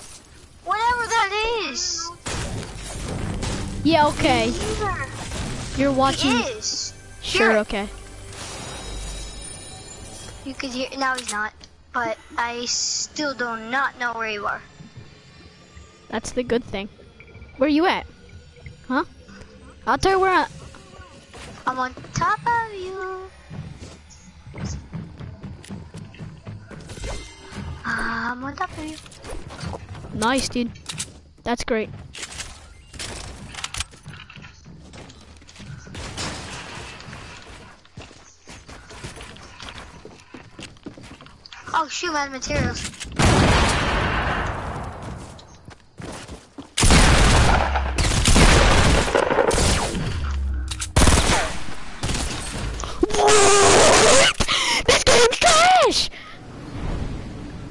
Whatever that is. Yeah, okay. You're watching. He is. Sure, Sure. okay. You could hear. Now he's not. But I still do not know where you are. That's the good thing. Where are you at? Huh? I'll tell you where I. I'm on top of you. On top of you. Nice, dude. That's great. Oh shoot, I materials. this game's trash!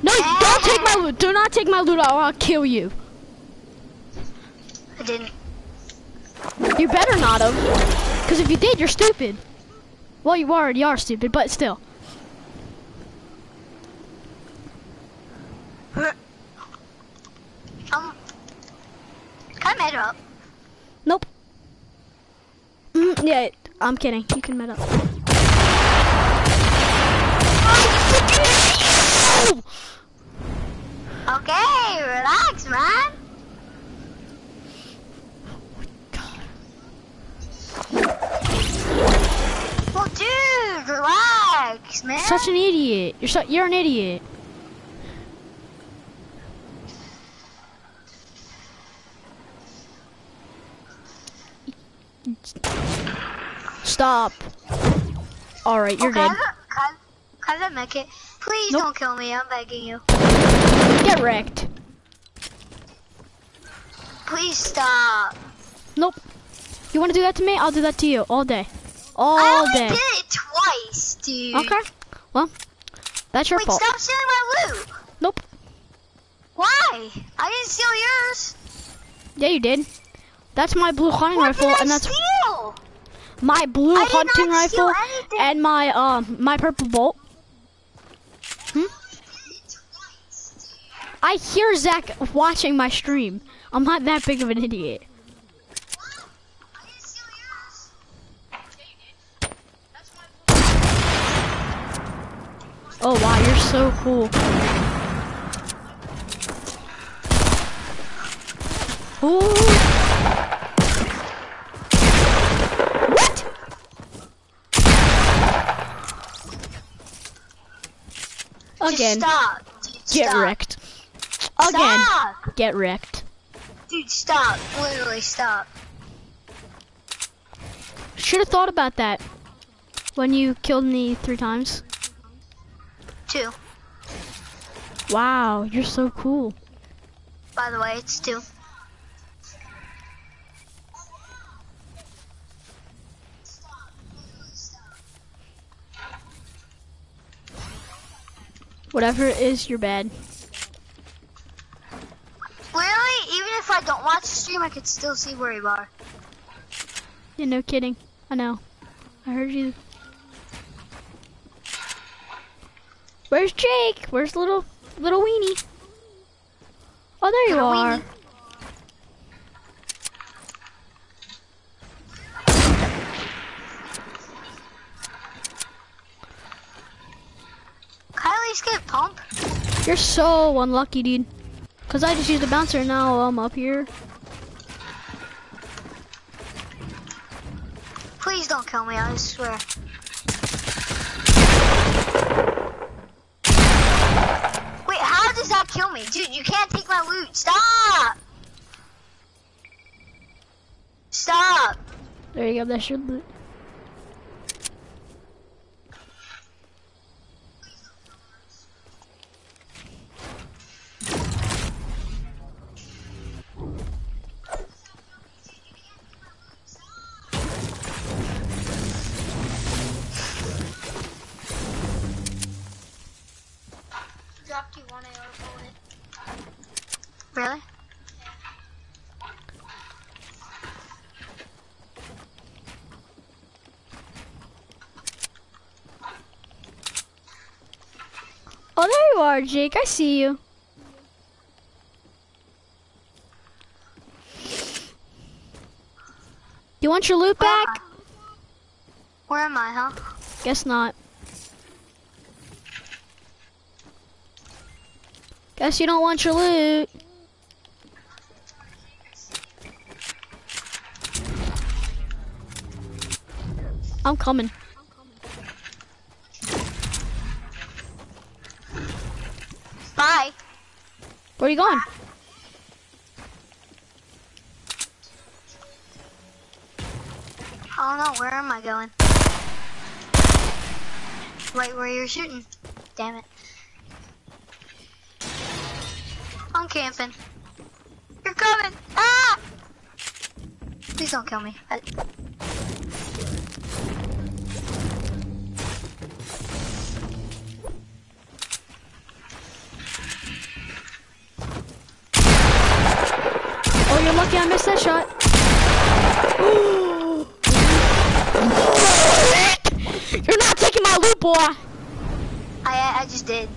No, don't take my loot. Do not take my loot or I'll kill you. I didn't. You better not have. Because if you did, you're stupid. Well, you already are stupid, but still. [LAUGHS] Um. Can I made up? Nope. Mm, yeah, I'm kidding. You can met up. Okay, relax, man. Oh my god. Well, dude, relax, man. Such an idiot. You're so, you're an idiot. Stop. All right, you're okay, dead. Can I, can I make it? Please Nope. don't kill me. I'm begging you. Get wrecked. Please stop. Nope. You want to do that to me? I'll do that to you all day. All day I only day. did it twice, dude. Okay. Well, that's your Wait, fault. stop stealing my loot. Nope. Why? I didn't steal yours. Yeah, you did. That's my blue hunting What rifle, I and that's steal? my blue I hunting rifle, anything. and my um my purple bolt. I hear Zach watching my stream. I'm not that big of an idiot. I didn't steal yours. Oh wow, you're so cool. Ooh. What? Again, Just stop. Dude, get stop. wrecked. Again, Stop. get wrecked. Dude, stop. Literally stop. Should have thought about that when you killed me three times. Two. Wow, you're so cool. By the way, it's two. Whatever it is, you're bad. Literally, even if I don't watch the stream, I could still see where you are. Yeah, no kidding. I know. I heard you. Where's Jake? Where's little little weenie? Oh, there you Little are. weenie. I at pump? You're so unlucky, dude. Cause I just used a bouncer and now I'm up here. Please don't kill me, I swear. Wait, how does that kill me? Dude, you can't take my loot. Stop! Stop! There you go. That's your loot. Jake. I see you. You want your loot back? Uh, where am I, huh? Guess not. Guess you don't want your loot. I'm coming. Bye. Where you going? I don't know, where am I going? Right where you're shooting. Damn it. I'm camping. You're coming! Ah! Please don't kill me. I... you're lucky I missed that shot. [GASPS] you're not taking my loot, boy. I, I just did.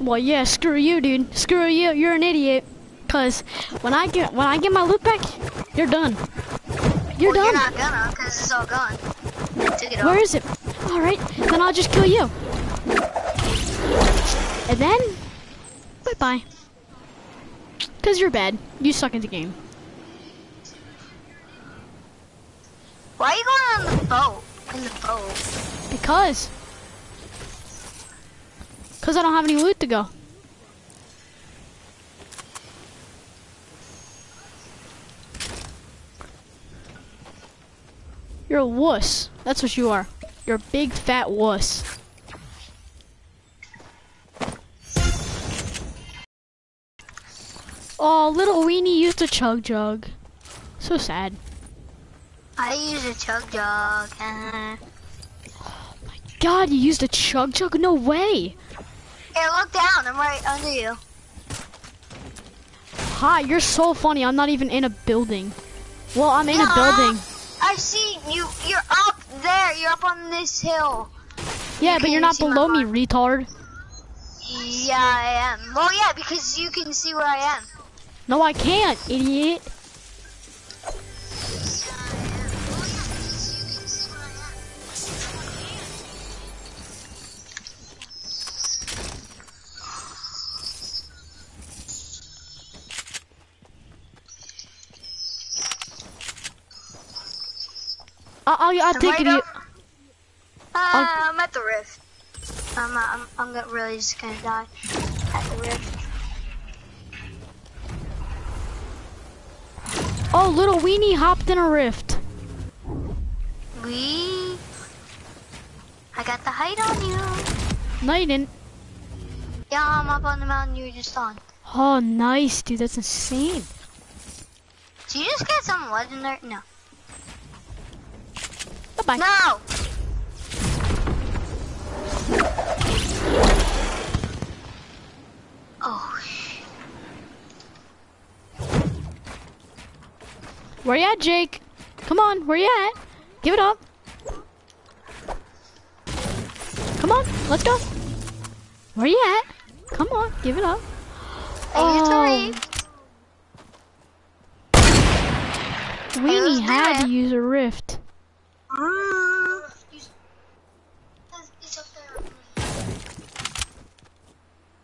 Well, yeah, screw you, dude. Screw you. You're an idiot. Cause when I get when I get my loot back, you're done. You're well, done. You're not gonna, because it's all gone. It Where is it? All right, then I'll just kill you. And then, bye bye. Cause you're bad. You suck at the game. Why are you going on the boat? In the Because. Cause I don't have any loot to go. You're a wuss. That's what you are. You're a big fat wuss. Oh, little weenie used a chug jug. So sad. I use a chug jug. Uh, God, you used a chug jug? No way. here, look down. I'm right under you. Hi, you're so funny. I'm not even in a building. Well, I'm in a building. I see you. You're up there. You're up on this hill. Yeah, but you're not below me, retard. Yeah, I am. Well, yeah, because you can see where I am. No, I can't, idiot. I'll, I'll, take it. Uh, I'm at the rift. I'm, uh, I'm, I'm gonna really just gonna die at the rift. Oh, little weenie hopped in a rift. We. I got the height on you. No, you didn't. Yeah, I'm up on the mountain you were just on. Oh, nice, dude. That's insane. Did you just get some legendary? No. Bye bye. No! Oh, Where you at, Jake? Come on, where you at? Give it up. Come on, let's go. Where you at? Come on, give it up. Oh. Need Oh. Weenie had to use a rift.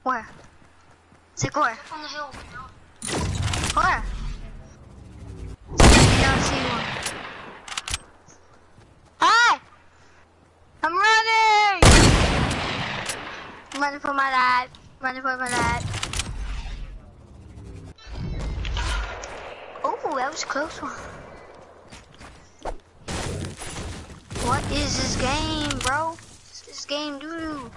Where? Sick where? On the hill. Where? Hi! I'm running! I'm running for my life. Running for my life. Oh, that was close one. What is this game, bro? What's this game do?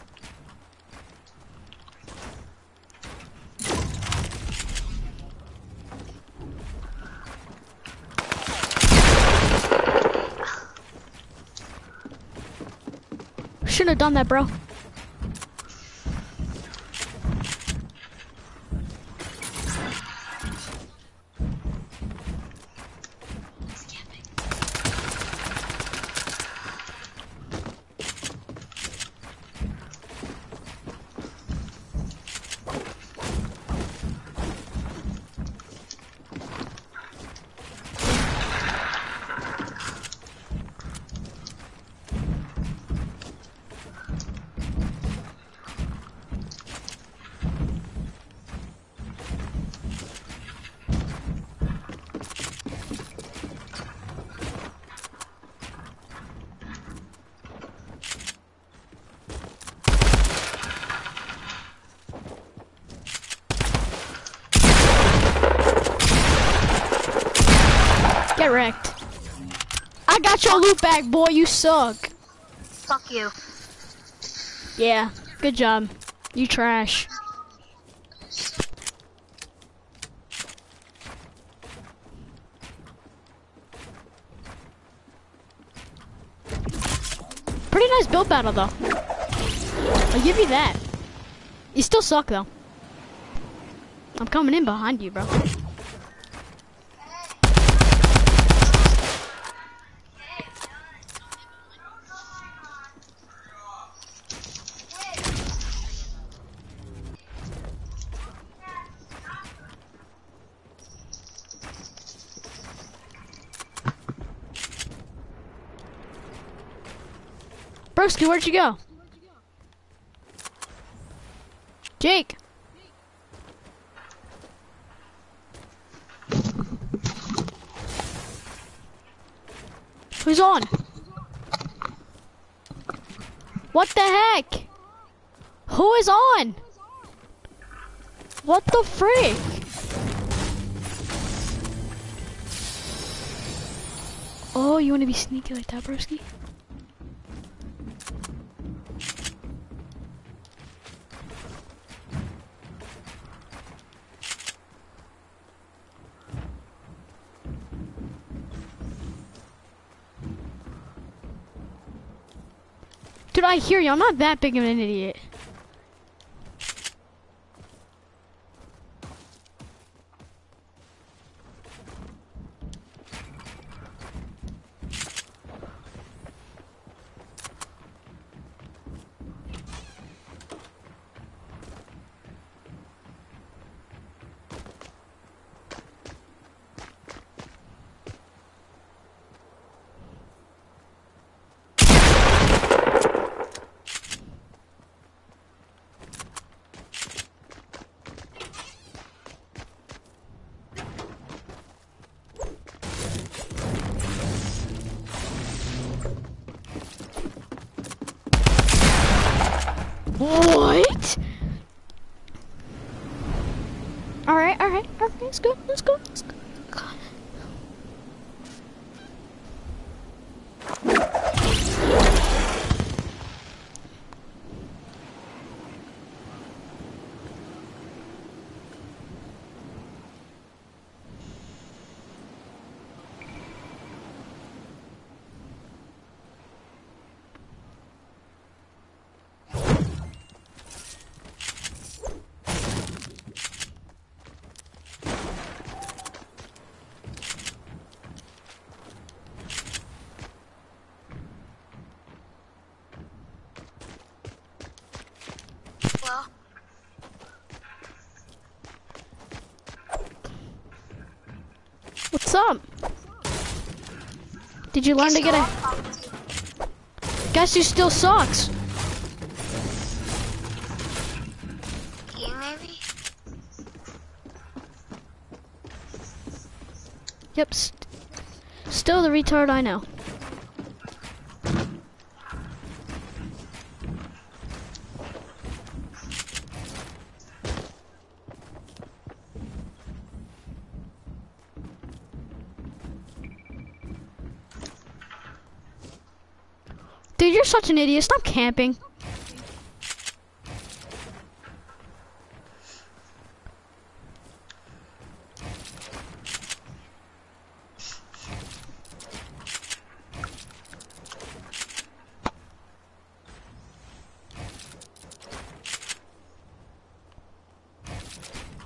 Shouldn't have done that, bro. Get wrecked. I got your loot back, boy. You suck. Fuck you. Yeah, good job. You trash. Pretty nice build battle, though. I'll give you that. You still suck, though. I'm coming in behind you, bro. Broski, where'd you go? Jake. Who's on? What the heck? Who is on? What the frick? Oh, you wanna be sneaky like that, broski? I hear you. I'm not that big of an idiot. What? Alright, alright, alright, let's go, let's go, let's go. Well, What's up? Did you learn to get a... Guess who still sucks? You maybe? Yep, st still the retard I know. Such an idiot. Stop camping.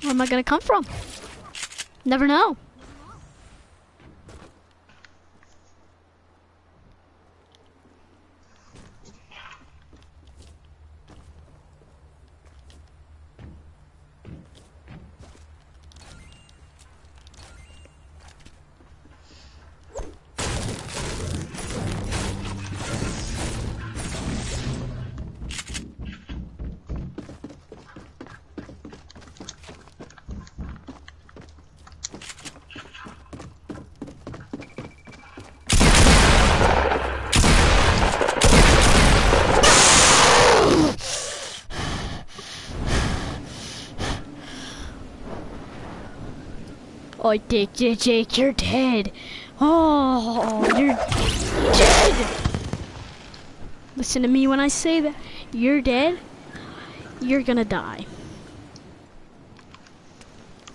Where am I gonna come from? Never know. Oh, Dick, Jake, Jake, you're dead. Oh, you're dead. Listen to me when I say that. You're dead. You're gonna die.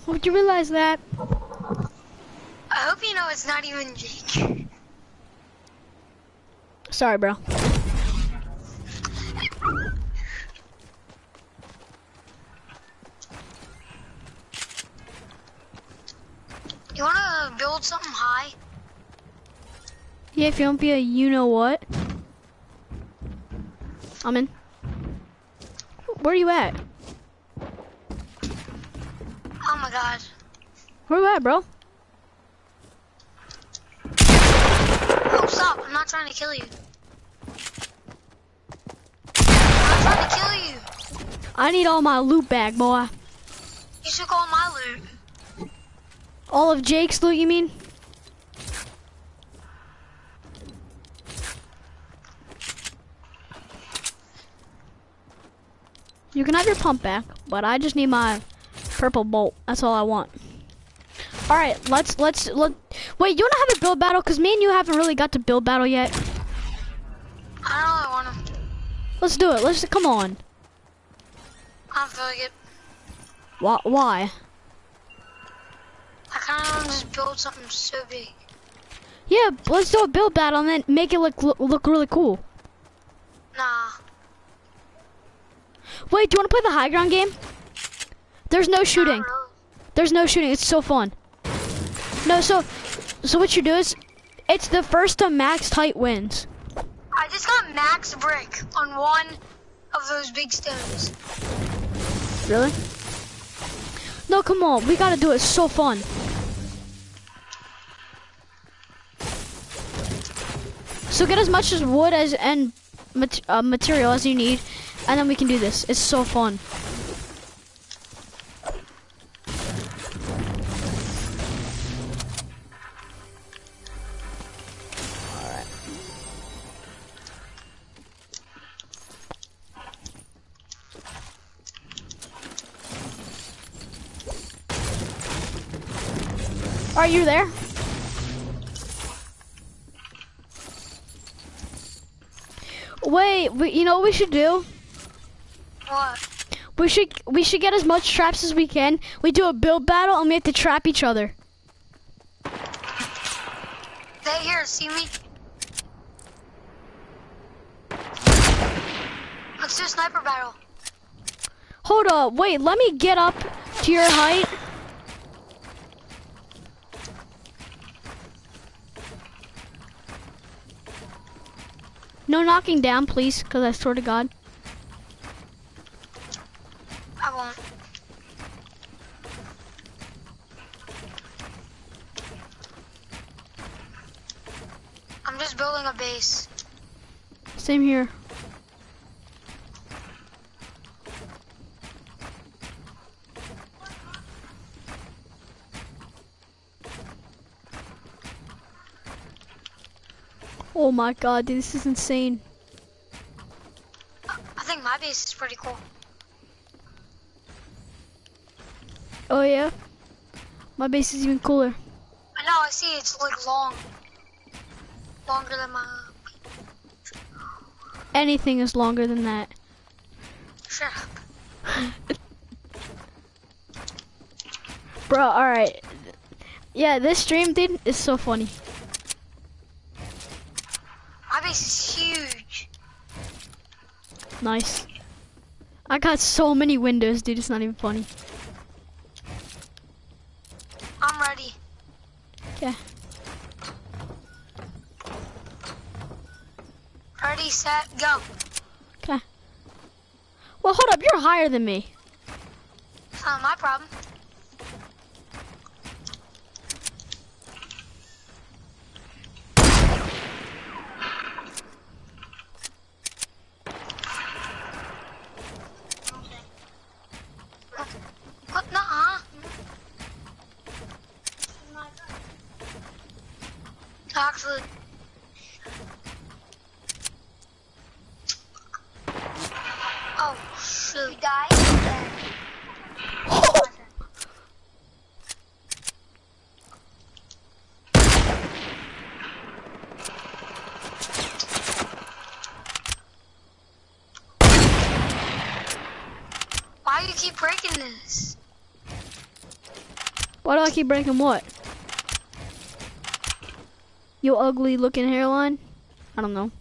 Would you realize that? I hope you know it's not even Jake. Sorry, bro. You wanna build something high? Yeah, if you don't be a you know what. I'm in. Where are you at? Oh my god. Where are you at, bro? Oh, stop. I'm not trying to kill you. I'm trying to kill you. I need all my loot back, boy. You took all my loot. All of Jake's loot, you mean? You can have your pump back, but I just need my purple bolt. That's all I want. All right, let's let's let. Wait, you wanna have a build battle? Cause me and you haven't really got to build battle yet. I don't really want to. Let's do it. Let's come on. I don't feel like it. Why? Why? I kind of want to just build something so big. Yeah, let's do a build battle and then make it look look, look really cool. Nah. Wait, do you want to play the high ground game? There's no shooting. There's no shooting. It's so fun. No, so so what you do is, it's the first to max height wins. I just got max brick on one of those big stones. Really? No, come on. We gotta do it. It's so fun. So get as much as wood as and mat uh, material as you need, and then we can do this. It's so fun. Are you there? Wait, you know what we should do? What? We should we should get as much traps as we can. We do a build battle and we have to trap each other. They here, see me? Let's do a sniper battle. Hold up, wait, let me get up to your height. No knocking down, please, because I swear to God. I won't. I'm just building a base. Same here. Oh my god, dude, this is insane. I think my base is pretty cool. Oh yeah? My base is even cooler. I know, I see it's like long. Longer than my... anything is longer than that. Shut [LAUGHS] up. Bro, alright. Yeah, this stream, dude, is so funny. My base is huge. Nice. I got so many windows, dude, it's not even funny. I'm ready. Okay. Ready, set, go. Okay. Well, hold up, you're higher than me. It's not my problem. What? Nuh-uh. Actually. Oh, shoot. Die. Why do you keep breaking this? Why do I keep breaking what? Your ugly looking hairline? I don't know.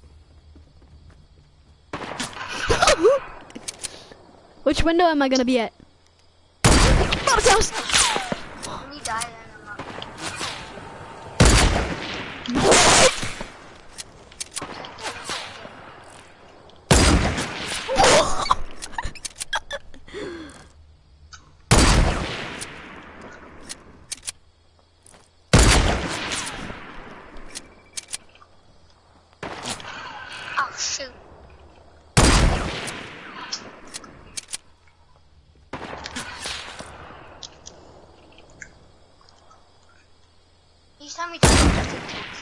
[LAUGHS] Which window am I gonna be at? Bob's house! When you die, then I'm not. Oh, shoot. Each time we die, we have to take turns.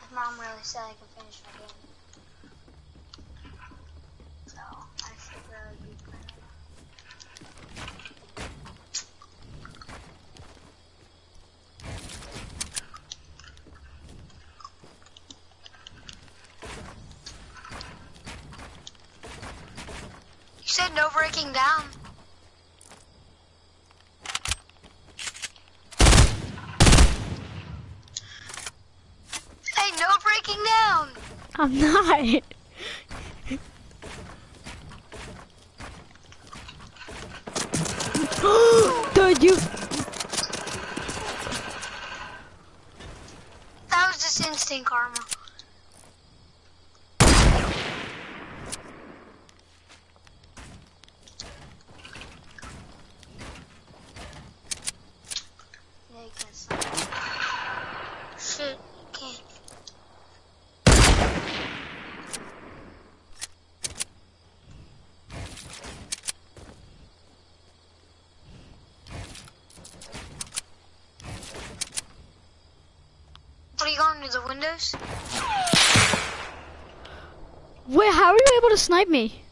His mom really said I could finish my game. So, I should really be playing. You down. Hey, no breaking down. I'm not. Dude, you. That was just instant karma. Yeah, you can't stop. Shit, can't. What are you going to the windows? Wait, able to snipe me?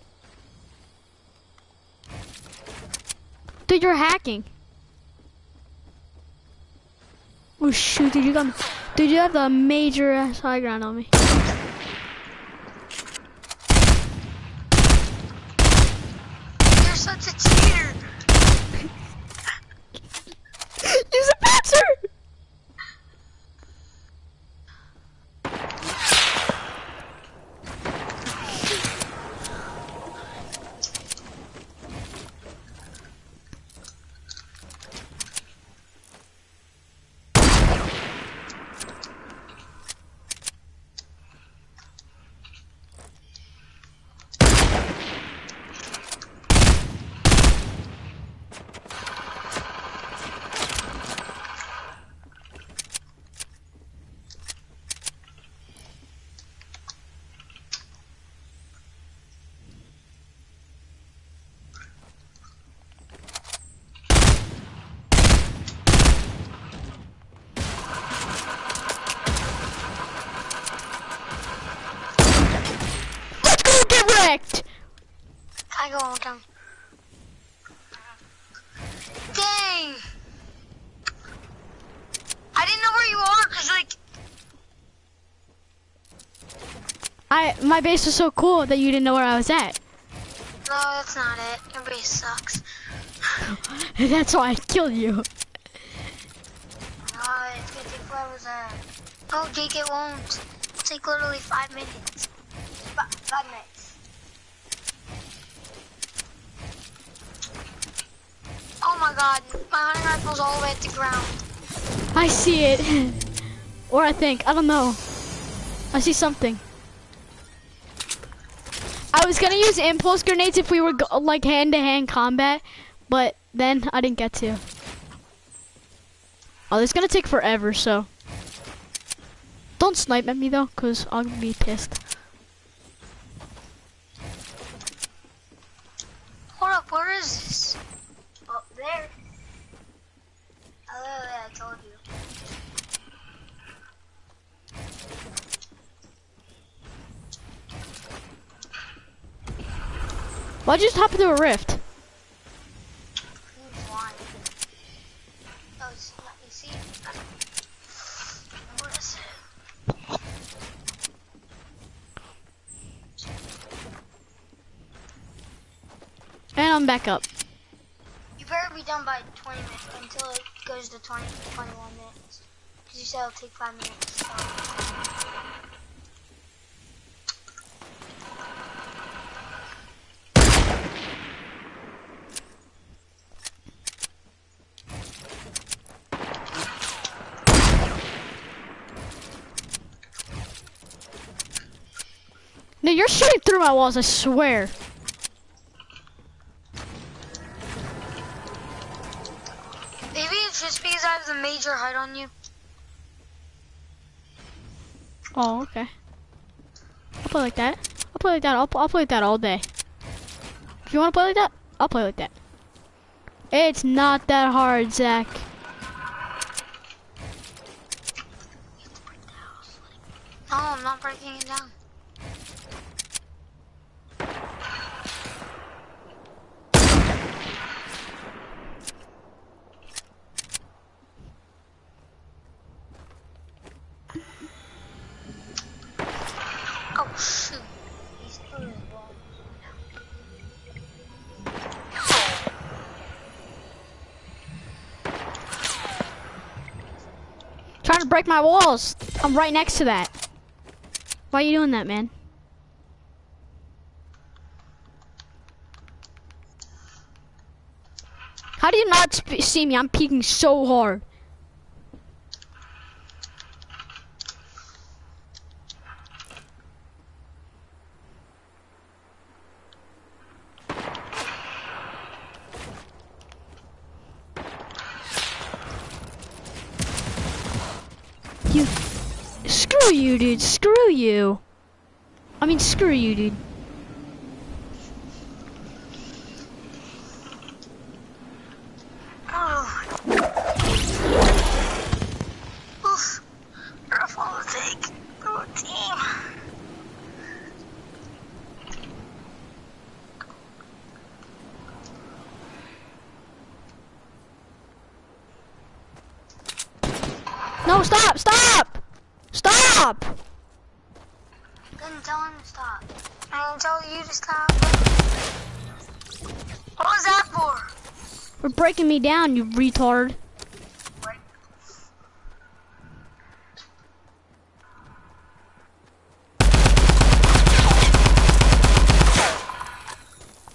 Dude, you're hacking. Oh shoot, dude, you got me. Dude, you have the major ass high ground on me. You're such a cheater. Use a patzer! I my base was so cool that you didn't know where I was at. No, that's not it. Your base sucks. [LAUGHS] That's why I killed you. No, it's gonna take forever there. Oh, Jake, it won't. It'll take literally five minutes. Five, five minutes. Oh my god, my hunting rifle's all the way at the ground. I see it. [LAUGHS] or I think. I don't know. I see something. Was gonna use impulse grenades if we were like hand to hand combat, but then I didn't get to. Oh, this is gonna take forever, so. Don't snipe at me though, cause I'll be pissed. Hold up, where is this? Up there. Oh, yeah, I told you. Why'd you just hop into a rift? And I'm back up. You better be done by 20 minutes until it goes to 20, 21 minutes. Because you said it'll take 5 minutes. So. No, you're shooting through my walls, I swear. Maybe it's just because I have the major height on you. Oh, okay. I'll play like that. I'll play like that. I'll, I'll play like that all day. If you want to play like that, I'll play like that. It's not that hard, Zach. No, I'm not breaking it down. Break my walls. I'm right next to that. Why are you doing that, man? How do you not see me? I'm peeking so hard. You. Screw you, dude. Screw you. I mean, screw you, dude. Oh. Oof. Rough all the take. Oh, team. No, stop, stop! Stop! Didn't tell him to stop. I didn't tell you to stop. What was that for? For breaking me down, you retard.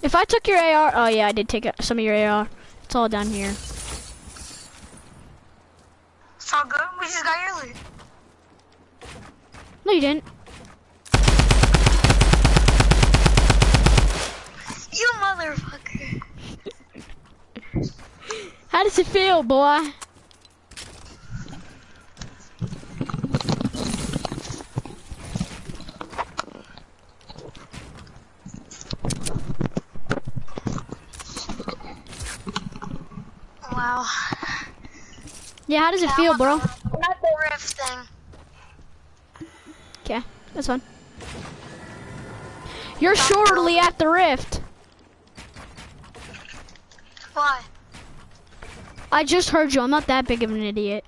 If I took your AR, oh yeah, I did take some of your AR. It's all down here. It's all good. We just got your loot. No, you didn't. You motherfucker. Feel, boy? Wow. Yeah, how does it feel, bro? Not the rift thing. Okay, that's fine. You're shortly at the rift. Why? I just heard you. I'm not that big of an idiot.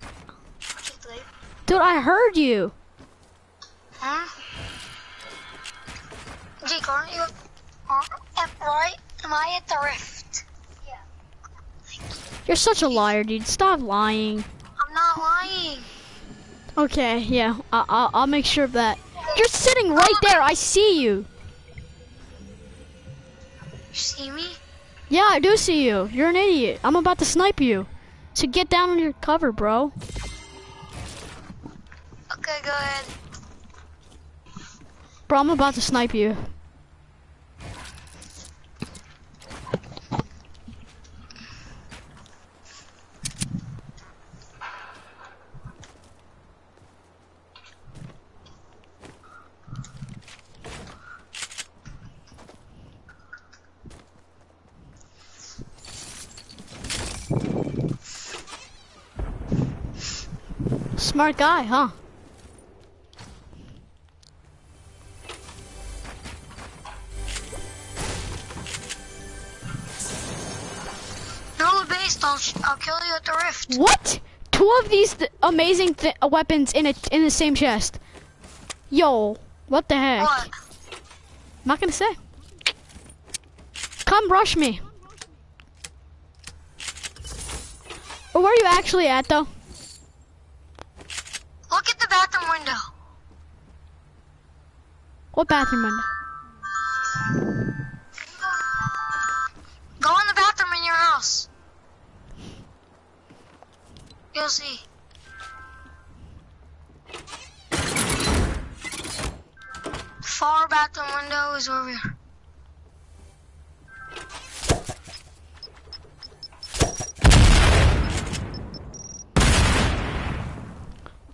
What'd you think? Dude, I heard you. Huh? aren't you? Am- right? Am I at the rift? Yeah. You're such a liar, dude. Stop lying. I'm not lying. Okay, yeah, I I'll, I'll make sure of that. You're sitting right there. I see. You Yeah, I do see you. You're an idiot. I'm about to snipe you. So get down on your cover, bro. Okay, go ahead. Bro, I'm about to snipe you. Smart guy, huh? A base. I'll, I'll kill you at the rift. What? Two of these th amazing th weapons in a in the same chest. Yo, what the heck? What? I'm not gonna say. Come rush me. Or where are you actually at though? Look at the bathroom window. What bathroom window? Go in the bathroom in your house. You'll see. Far bathroom window is over here.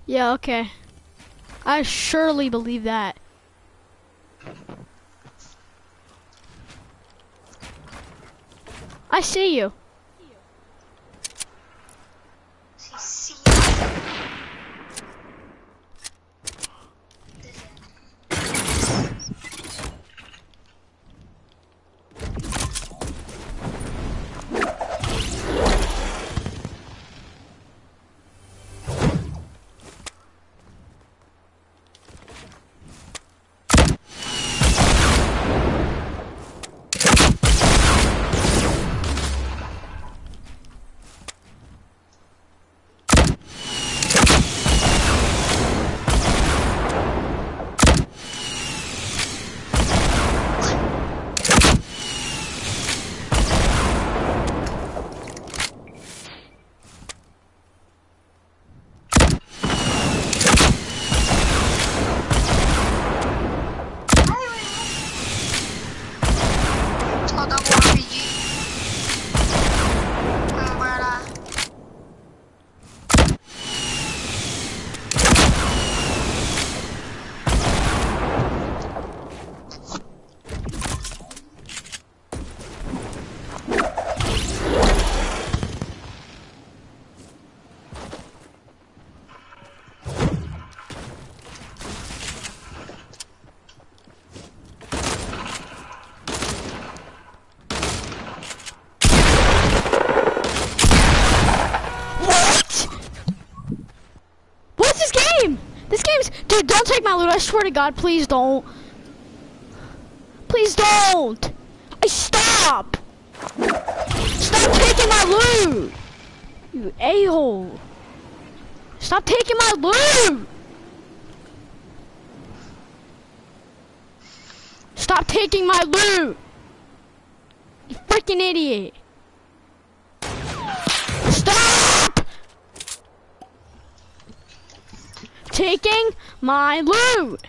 Yeah, okay. I surely believe that. See you. See, see. It's called double RPG. Umbrella. What? What's this game? This game's dude. Don't take my loot. I swear to God, please don't. Please don't. I stop. Stop taking my loot. You a hole. Stop taking my loot. Stop taking my loot. You freaking idiot. Stop! Taking my loot!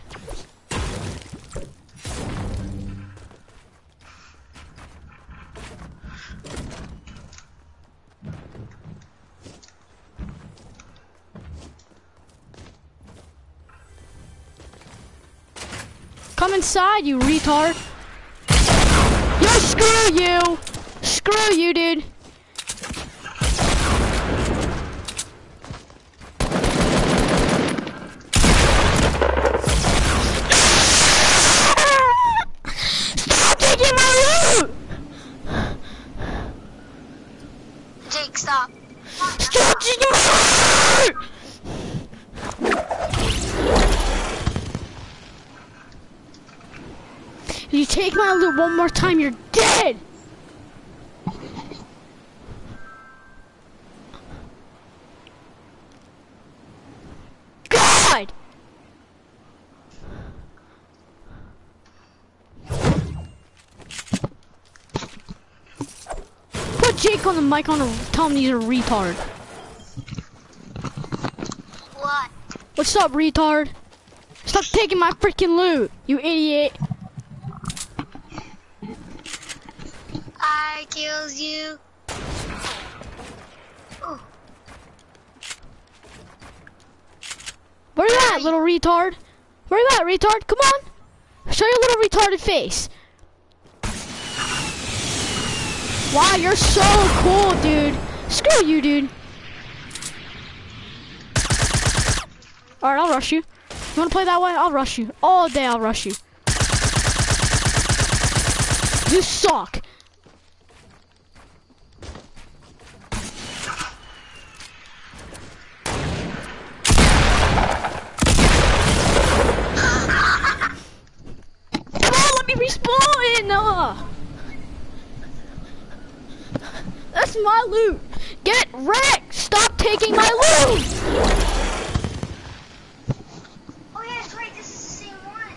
Come inside, you retard. Yo, screw you! Screw you, dude. Stop taking my loot! Jake, stop. Stop taking my loot! You take my loot one more time, you're dead! God! Put Jake on the mic on and tell him he's a retard. What? What's up, retard? Stop taking my freaking loot, you idiot. I kills you. Ooh, Where you at, little retard? Where you at, retard? Come on. Show your little retarded face. Wow, you're so cool, dude. Screw you, dude. Alright, I'll rush you. You wanna play that way? I'll rush you. All day I'll rush you. You suck. Come on, let me respawn! Uh. My loot. Get wrecked! Stop taking my loot! Oh yeah, that's right. This is the same one.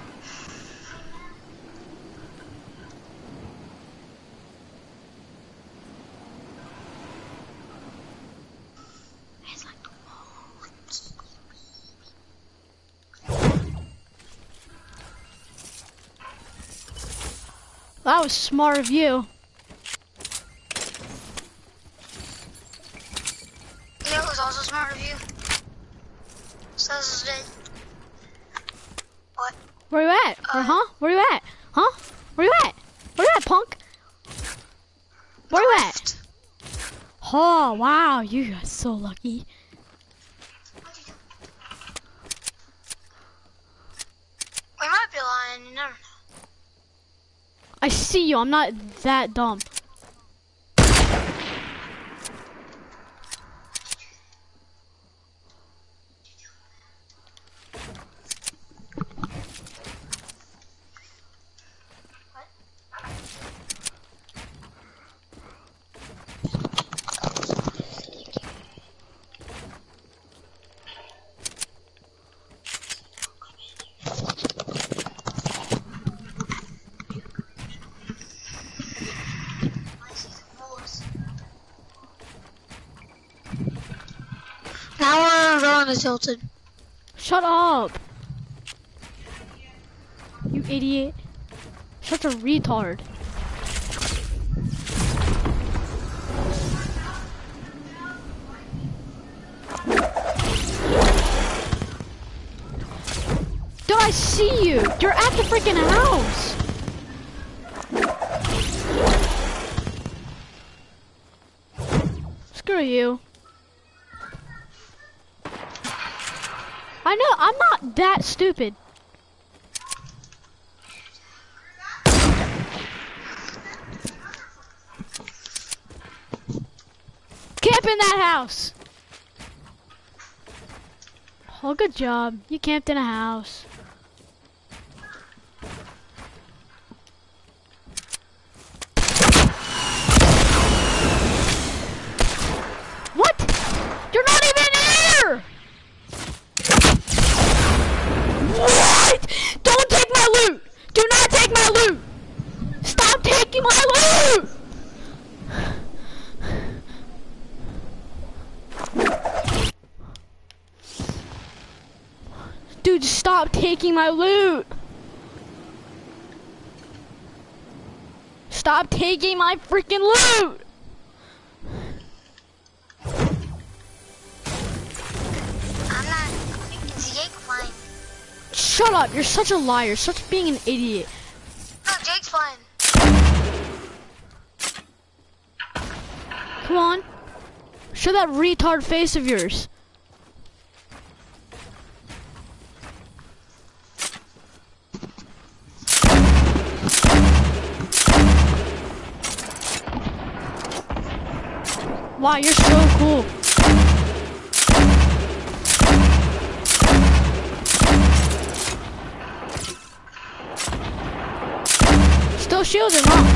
It's like That was smart of you. Yeah, it was also smart of you. So this is it. What? Where you at? Where, huh? Where you at? Huh? Where you at? Where you at, punk? Where you at? Left. Oh, wow, you are so lucky. We might be lying. You never know. I see you, I'm not that dumb. Tilted. Shut up. You idiot. Such a retard. Dude, I see you. You're at the freaking house. Screw you. That stupid. Camp in that house. Oh, good job. You camped in a house. What? You're not even here! What? Don't take my loot! Do not take my loot! Stop taking my loot! Dude, stop taking my loot! Stop taking my freaking loot! I'm not. It's Jake flying. Shut up, you're such a liar, such being an idiot. No, Jake's flying. Come on. Show that retard face of yours. Wow, you're so cool. still shielding, huh?